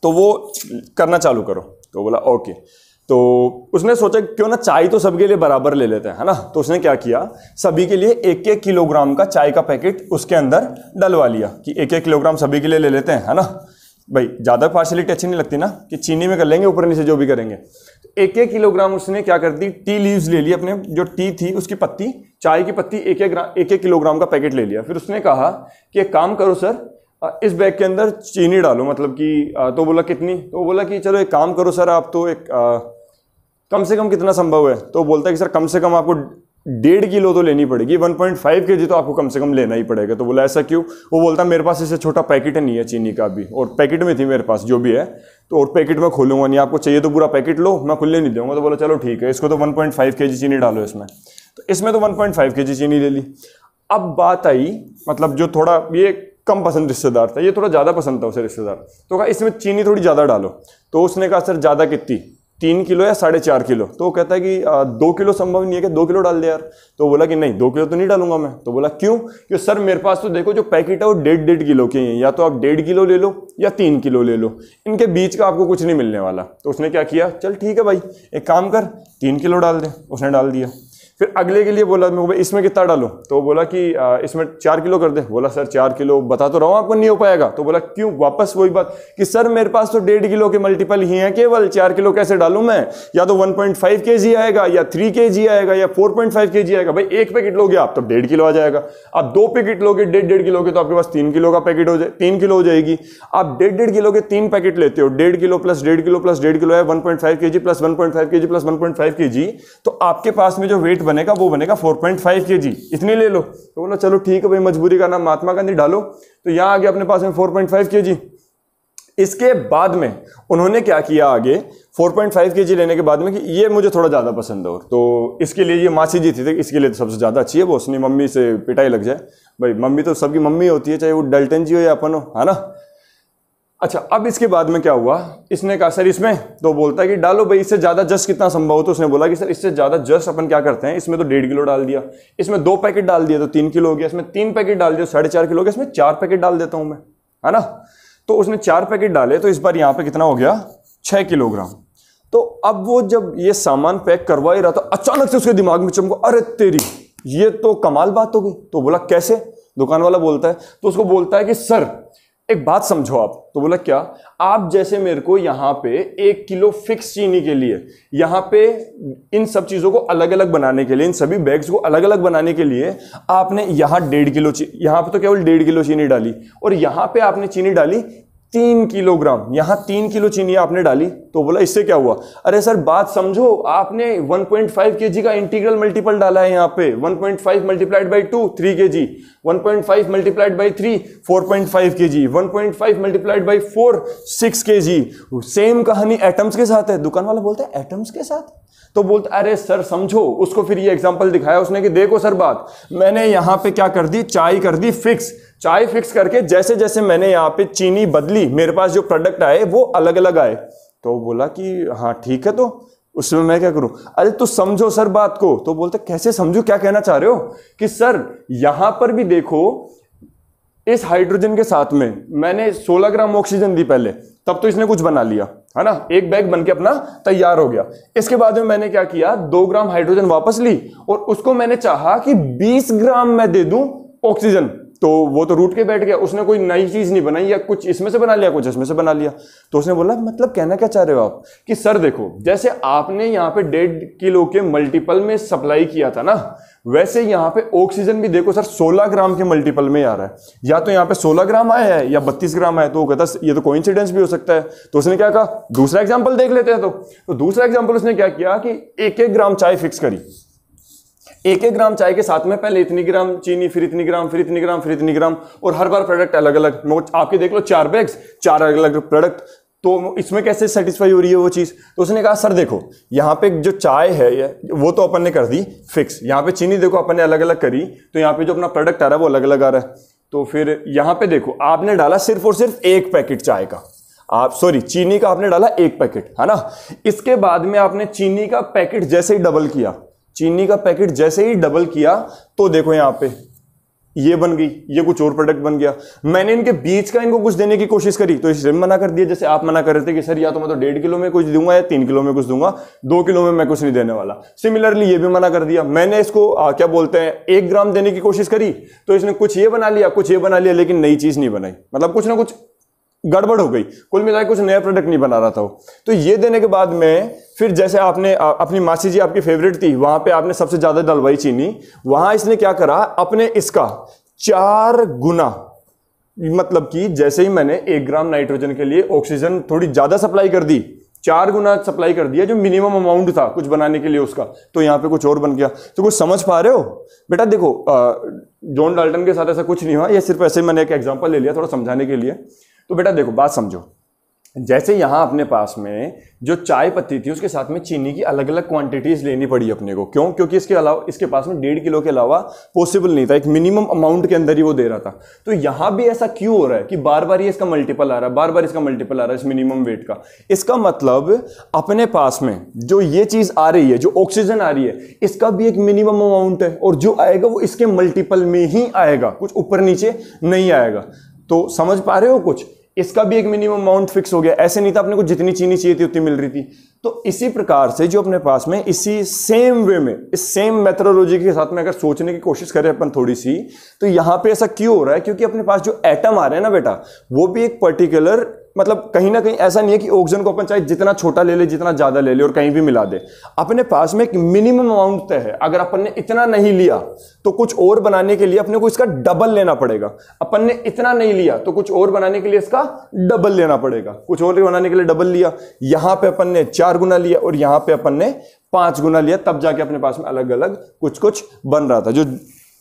तो वो करना चालू करो। तो बोला, ओके। तो उसने सोचा क्यों ना चाय तो सबके लिए बराबर ले लेते हैं, है ना? तो उसने क्या किया? सभी के लिए एक एक किलोग्राम का चाय का पैकेट उसके अंदर डलवा लिया कि एक एक किलोग्राम सभी के लिए ले लेते हैं, है ना? भाई, ज़्यादा पार्शलिटी अच्छी नहीं लगती ना कि चीनी में कर लेंगे, ऊपर नीचे जो भी करेंगे। एक एक किलोग्राम उसने क्या कर दी? टी लीव्स ले ली अपने, जो टी थी उसकी पत्ती, चाय की पत्ती एक एक एक एक किलोग्राम का पैकेट ले लिया। फिर उसने कहा कि एक काम करो सर इस बैग के अंदर चीनी डालो मतलब कि तो बोला कितनी? तो बोला कि चलो एक काम करो सर, आप तो एक कम से कम कितना संभव है? तो बोलता है कि, सर, कम से कम आपको डेढ़ किलो तो लेनी पड़ेगी 1.5 पॉइंट तो आपको कम से कम लेना ही पड़ेगा। तो बोला, ऐसा क्यों? वो बोलता है मेरे पास इससे छोटा पैकेट नहीं है चीनी का भी, और पैकेट में थी मेरे पास, जो भी है तो और पैकेट में खोलूँगा नहीं। आपको चाहिए तो पूरा पैकेट लो, मैं खुले नहीं दूँगा। तो बोला, चलो ठीक है, इसको तो वन पॉइंट चीनी डालो इसमें। तो इसमें तो वन पॉइंट चीनी ले ली। अब बात आई मतलब जो थोड़ा, ये कम पसंद रिश्तेदार था, ये थोड़ा ज़्यादा पसंद था उसे रिश्तेदार। तो कहा, इसमें चीनी थोड़ी ज़्यादा डालो। तो उसने कहा, सर, ज़्यादा कितनी? तीन किलो या साढ़े चार किलो? तो वो कहता है कि आ, दो किलो संभव नहीं है कि दो किलो डाल दे यार। तो बोला कि नहीं दो किलो तो नहीं डालूँगा मैं। तो बोला क्यों? कि सर मेरे पास तो देखो जो पैकेट है वो डेढ़ डेढ़ किलो के हैं। या तो आप डेढ़ किलो ले लो या तीन किलो ले लो। इनके बीच का आपको कुछ नहीं मिलने वाला। तो उसने क्या किया चल ठीक है भाई एक काम कर तीन किलो डाल दे। उसने डाल दिया। फिर अगले के लिए बोला मैं इसमें कितना डालो? तो बोला कि इसमें चार किलो कर दे। बोला, सर, चार किलो, बता तो रहा हूँ आपको, नहीं हो पाएगा। तो बोला, क्यों? वापस वही बात कि, सर, मेरे पास तो डेढ़ किलो के मल्टीपल ही है केवल, चार किलो कैसे डालूं मैं? या तो वन पॉइंट फाइव के जी आएगा, या थ्री के जी आएगा, या फोर पॉइंट फाइव के जी आएगा। भाई, एक पैकेट लोगे आप तो डेढ़ किलो आ जाएगा। आप दो पैकेट लोगे, डेढ़ डेढ़ किलो के तो आपके पास तीन किलो का पैकेट हो जाए, तीन किलो हो जाएगी। आप डेढ़ डेढ़ किलो के तीन पैकेट लेते हो, डेढ़ किलो प्लस डेढ़ किलो प्लस डेढ़ किलो है one point five K G plus one point five K G plus one point five K G तो आपके पास में जो वेट बनेगा, वो बनेगा 4.5 केजी इतनी ले लो। तो बोला, चलो ठीक है भाई, मजबूरी का नाम महात्मा गांधी डालो। तो यहाँ आगे अपने पास में 4.5 केजी इसके बाद में उन्होंने क्या किया आगे? 4.5 केजी लेने के बाद में कि ये मुझे थोड़ा ज़्यादा पसंद है और। तो इसके लिए ये मासी जी थी इसके लिए तो सबसे ज़्यादा अच्छी है, वो उसने मम्मी से पिटाई लग जाए। भाई, मम्मी तो सबकी मम्मी होती है, चाहे वो डल्टन जी हो या अपन हो, है ना? अच्छा अब इसके बाद में क्या हुआ? इसने कहा, सर, इसमें तो बोलता है कि, डालो भाई, इससे ज़्यादा जस्ट कितना संभव हो? तो उसने बोला कि, सर, इससे ज़्यादा जस्ट अपन क्या करते हैं? इसमें तो डेढ़ किलो डाल दिया। इसमें दो पैकेट डाल दिया तो तीन किलो हो गया। इसमें तीन पैकेट डाल दिया साढ़े चार किलो हो गया। इसमें चार पैकेट डाल देता हूँ मैं, है ना? तो उसने चार पैकेट डाले तो इस बार यहाँ पर कितना हो गया? छह किलोग्राम। तो अब वो जब ये सामान पैक करवा ही रहा था अचानक से उसके दिमाग में चमको, अरे तेरी, ये तो कमाल बात हो गई। तो बोला, कैसे? दुकान वाला बोलता है तो उसको बोलता है कि, सर एक बात समझो आप। तो बोला, क्या? आप जैसे मेरे को यहाँ पे एक किलो फिक्स चीनी के लिए, यहाँ पे इन सब चीज़ों को अलग अलग बनाने के लिए, इन सभी बैग्स को अलग अलग बनाने के लिए आपने यहाँ डेढ़ किलो यहाँ पे तो केवल डेढ़ किलो चीनी डाली और यहाँ पे आपने चीनी डाली तीन किलोग्राम, यहाँ तीन किलो चीनी आपने डाली तो बोला, इससे क्या हुआ? अरे सर, बात समझो, आपने 1.5 पॉइंट का इंटीग्रल मल्टीपल डाला है यहाँ पे 1.5 multiplied by two, three K G, one point five multiplied by three, four point five K G, one point five multiplied by four, six K G, same कहानी atoms के साथ है, दुकान वाला बोलते हैं, एटम्स के साथ? तो बोलते, अरे सर, समझो, उसको फिर ये एग्ज़ाम्पल दिखाया उसने कि देखो सर बात, मैंने यहाँ पे क्या कर दी, चाय कर दी फिक्स चाय फिक्स करके जैसे जैसे मैंने यहाँ पे चीनी बदली, मेरे पास जो प्रोडक्ट आए, वो अलग अलग आए। तो बोला कि हाँ ठीक है तो उसमें मैं क्या करूँ? अरे तो समझो सर बात को। तो बोलते, कैसे समझू? क्या कहना चाह रहे हो? कि, सर, यहाँ पर भी देखो, इस हाइड्रोजन के साथ में मैंने 16 ग्राम ऑक्सीजन दी पहले, तब तो इसने कुछ बना लिया, है ना? एक बैग बन के अपना तैयार हो गया। इसके बाद में मैंने क्या किया, दो ग्राम हाइड्रोजन वापस ली और उसको मैंने चाहा कि 20 ग्राम मैं दे दूँ ऑक्सीजन तो वो तो रूट के बैठ गया उसने कोई नई चीज़ नहीं बनाई या कुछ इसमें से बना लिया कुछ इसमें से बना लिया। तो उसने बोला मतलब कहना क्या चाह रहे हो आप? कि सर देखो जैसे आपने यहाँ पे डेढ़ किलो के मल्टीपल में सप्लाई किया था ना वैसे यहाँ पे ऑक्सीजन भी देखो सर 16 ग्राम के मल्टीपल में आ रहा है। या तो यहाँ पे 16 ग्राम आया है या 32 ग्राम आया तो वो कहता ये तो कोइंसिडेंस भी हो सकता है। तो उसने क्या कहा दूसरा एग्ज़ाम्पल देख लेते हैं तो, तो दूसरा एग्ज़ाम्पल उसने क्या किया कि एक एक ग्राम चाय फिक्स करी। एक एक ग्राम चाय के साथ में पहले इतनी ग्राम चीनी, फिर इतनी ग्राम, फिर इतनी ग्राम, फिर इतनी ग्राम, और हर बार प्रोडक्ट अलग अलग आपके देख लो, चार बैग्स चार अलग अलग प्रोडक्ट तो इसमें कैसे सेटिस्फाई हो रही है वो चीज़? तो उसने कहा, सर, देखो, यहाँ पे जो चाय है वो तो अपन ने कर दी फिक्स यहाँ पे चीनी देखो, अपन ने अलग अलग करी तो यहाँ पे जो अपना प्रोडक्ट आ रहा है, वो अलग अलग आ रहा है. तो फिर यहाँ पे देखो, आपने डाला सिर्फ़ और सिर्फ़ एक पैकेट चाय का। आप सॉरी चीनी का आपने डाला एक पैकेट है ना? इसके बाद में आपने चीनी का पैकेट जैसे ही डबल किया चीनी का पैकेट जैसे ही डबल किया तो देखो यहाँ पे ये बन गई ये कुछ और प्रोडक्ट बन गया। मैंने इनके बीच का इनको कुछ देने की कोशिश करी तो इसने मना कर दिया जैसे आप मना कर रहे थे कि सर या तो मैं तो डेढ़ किलो में कुछ दूँगा या तीन किलो में कुछ दूँगा दो किलो में मैं कुछ नहीं देने वाला। सिमिलरली ये भी मना कर दिया। मैंने इसको आ, क्या बोलते हैं एक ग्राम देने की कोशिश करी तो इसने कुछ ये बना लिया कुछ ये बना लिया लेकिन नई चीज़ नहीं बनाई। मतलब कुछ ना कुछ गड़बड़ हो गई। कुल मिला कुछ नया प्रोडक्ट नहीं बना रहा था वो। तो ये देने के बाद में फिर जैसे आपने अपनी मासी जी आपकी फेवरेट थी, वहाँ पे आपने सबसे ज़्यादा डलवाई चीनी। वहाँ इसने क्या करा, अपने इसका चार गुना मतलब कि जैसे ही मैंने एक ग्राम नाइट्रोजन के लिए ऑक्सीजन थोड़ी ज़्यादा सप्लाई कर दी, चार गुना सप्लाई कर दिया, जो मिनिमम अमाउंट था कुछ बनाने के लिए उसका। तो यहाँ पे कुछ और बन गया। तो कुछ समझ पा रहे हो? बेटा देखो जॉन डाल्टन के साथ ऐसा कुछ नहीं हुआ। ये सिर्फ़ ऐसे मैंने एक एग्जांपल ले लिया, थोड़ा समझाने के लिए। तो बेटा देखो, बात समझो। जैसे यहाँ अपने पास में जो चाय पत्ती थी, उसके साथ में चीनी की अलग अलग क्वांटिटीज लेनी पड़ी अपने को। क्यों? क्योंकि इसके अलावा, इसके पास में डेढ़ किलो के अलावा पॉसिबल नहीं था। एक मिनिमम अमाउंट के अंदर ही वो दे रहा था। तो यहाँ भी ऐसा क्यों हो रहा है कि बार बार ये इसका मल्टीपल आ रहा है? बार बार इसका मल्टीपल आ रहा है इस मिनिमम वेट का। इसका मतलब अपने पास में जो ये चीज़ आ रही है, जो ऑक्सीजन आ रही है, इसका भी एक मिनिमम अमाउंट है। और जो आएगा वो इसके मल्टीपल में ही आएगा। कुछ ऊपर नीचे नहीं आएगा। तो समझ पा रहे हो कुछ? इसका भी एक मिनिमम अमाउंट फिक्स हो गया। ऐसे नहीं था, अपने को जितनी चीनी चाहिए थी उतनी मिल रही थी। तो इसी प्रकार से जो अपने पास में, इसी सेम वे में, इस सेम मेथोडोलॉजी के साथ में अगर सोचने की कोशिश करें अपन थोड़ी सी तो यहाँ पे ऐसा क्यों हो रहा है? क्योंकि अपने पास जो एटम आ रहे हैं ना बेटा, वो भी एक पर्टिकुलर मतलब कहीं ना कहीं ऐसा नहीं है कि ऑक्सीजन को अपन चाहे जितना छोटा ले ले, जितना ज़्यादा ले ले और कहीं भी मिला दे। अपने पास में एक मिनिमम अमाउंट तय है। अगर अपन ने इतना नहीं लिया तो कुछ और बनाने के लिए अपने को इसका डबल लेना पड़ेगा। अपन ने इतना नहीं लिया तो कुछ और बनाने के लिए इसका डबल लेना पड़ेगा। कुछ और बनाने के लिए डबल लिया, यहाँ पे अपन ने चार गुना लिया और यहाँ पे अपन ने पाँच गुना लिया, तब जाके अपने पास में अलग अलग कुछ कुछ बन रहा था। जो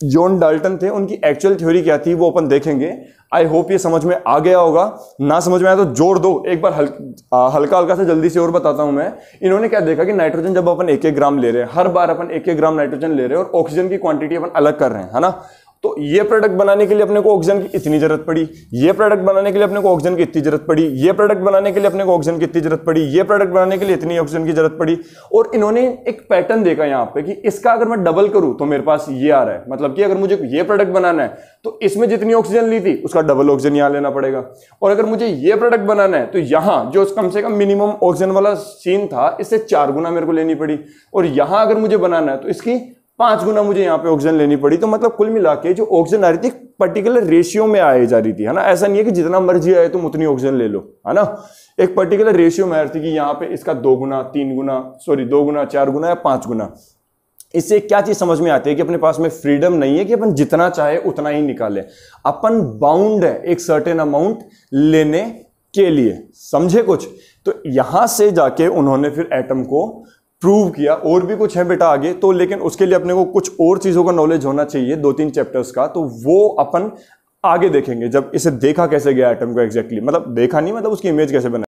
जॉन डाल्टन थे उनकी एक्चुअल थ्योरी क्या थी वो अपन देखेंगे। आई होप ये समझ में आ गया होगा। ना समझ में आया तो जोड़ दो। एक बार हल, हल्का हल्का से जल्दी से और बताता हूँ मैं। इन्होंने क्या देखा कि नाइट्रोजन जब अपन एक एक ग्राम ले रहे हैं हर बार अपन एक एक ग्राम नाइट्रोजन ले रहे हैं और ऑक्सीजन की क्वांटिटी अपन अलग कर रहे हैं है ना? तो ये प्रोडक्ट बनाने के लिए अपने को ऑक्सीजन की इतनी ज़रूरत पड़ी। ये प्रोडक्ट बनाने के लिए अपने को ऑक्सीजन की इतनी ज़रूरत पड़ी। ये प्रोडक्ट बनाने के लिए अपने को ऑक्सीजन की इतनी ज़रूरत पड़ी। ये प्रोडक्ट बनाने के लिए इतनी ऑक्सीजन की ज़रूरत पड़ी। और इन्होंने एक पैटर्न देखा यहाँ पे कि इसका अगर मैं डबल करूँ तो मेरे पास ये आ रहा है। मतलब कि अगर मुझे ये प्रोडक्ट बनाना है तो इसमें जितनी ऑक्सीजन ली थी, उसका डबल ऑक्सीजन यहाँ लेना पड़ेगा। और अगर मुझे ये प्रोडक्ट बनाना है तो यहाँ जो कम से कम मिनिमम ऑक्सीजन वाला सीन था, इससे चार गुना मेरे को लेनी पड़ी। और यहाँ अगर मुझे बनाना है तो इसकी पाँच गुना मुझे यहाँ पे ऑक्सीजन लेनी पड़ी तो मतलब कुल मिला के जो ऑक्सीजन आ रही थी पर्टिकुलर रेशियो में आए जा रही थी, है ना? ऐसा नहीं है कि जितना मर्ज़ी आए तुम उतनी ऑक्सीजन ले लो, है ना? एक पर्टिकुलर रेशियो में आ रही थी कि यहाँ पे इसका दो गुना, तीन गुना सॉरी दो गुना, चार गुना या पाँच गुना। इससे क्या चीज़ समझ में आती है कि अपने पास में फ्रीडम नहीं है कि अपन जितना चाहे उतना ही निकाले। अपन बाउंड है एक सर्टेन अमाउंट लेने के लिए, समझे कुछ? तो यहाँ से जाके उन्होंने फिर एटम को प्रूव किया, और भी कुछ है बेटा आगे तो लेकिन उसके लिए अपने को कुछ और चीज़ों का नॉलेज होना चाहिए, दो तीन चैप्टर्स का तो वो अपन आगे देखेंगे, जब इसे देखा कैसे गया एटम को एग्जैक्टली exactly. मतलब देखा नहीं मतलब उसकी इमेज कैसे बना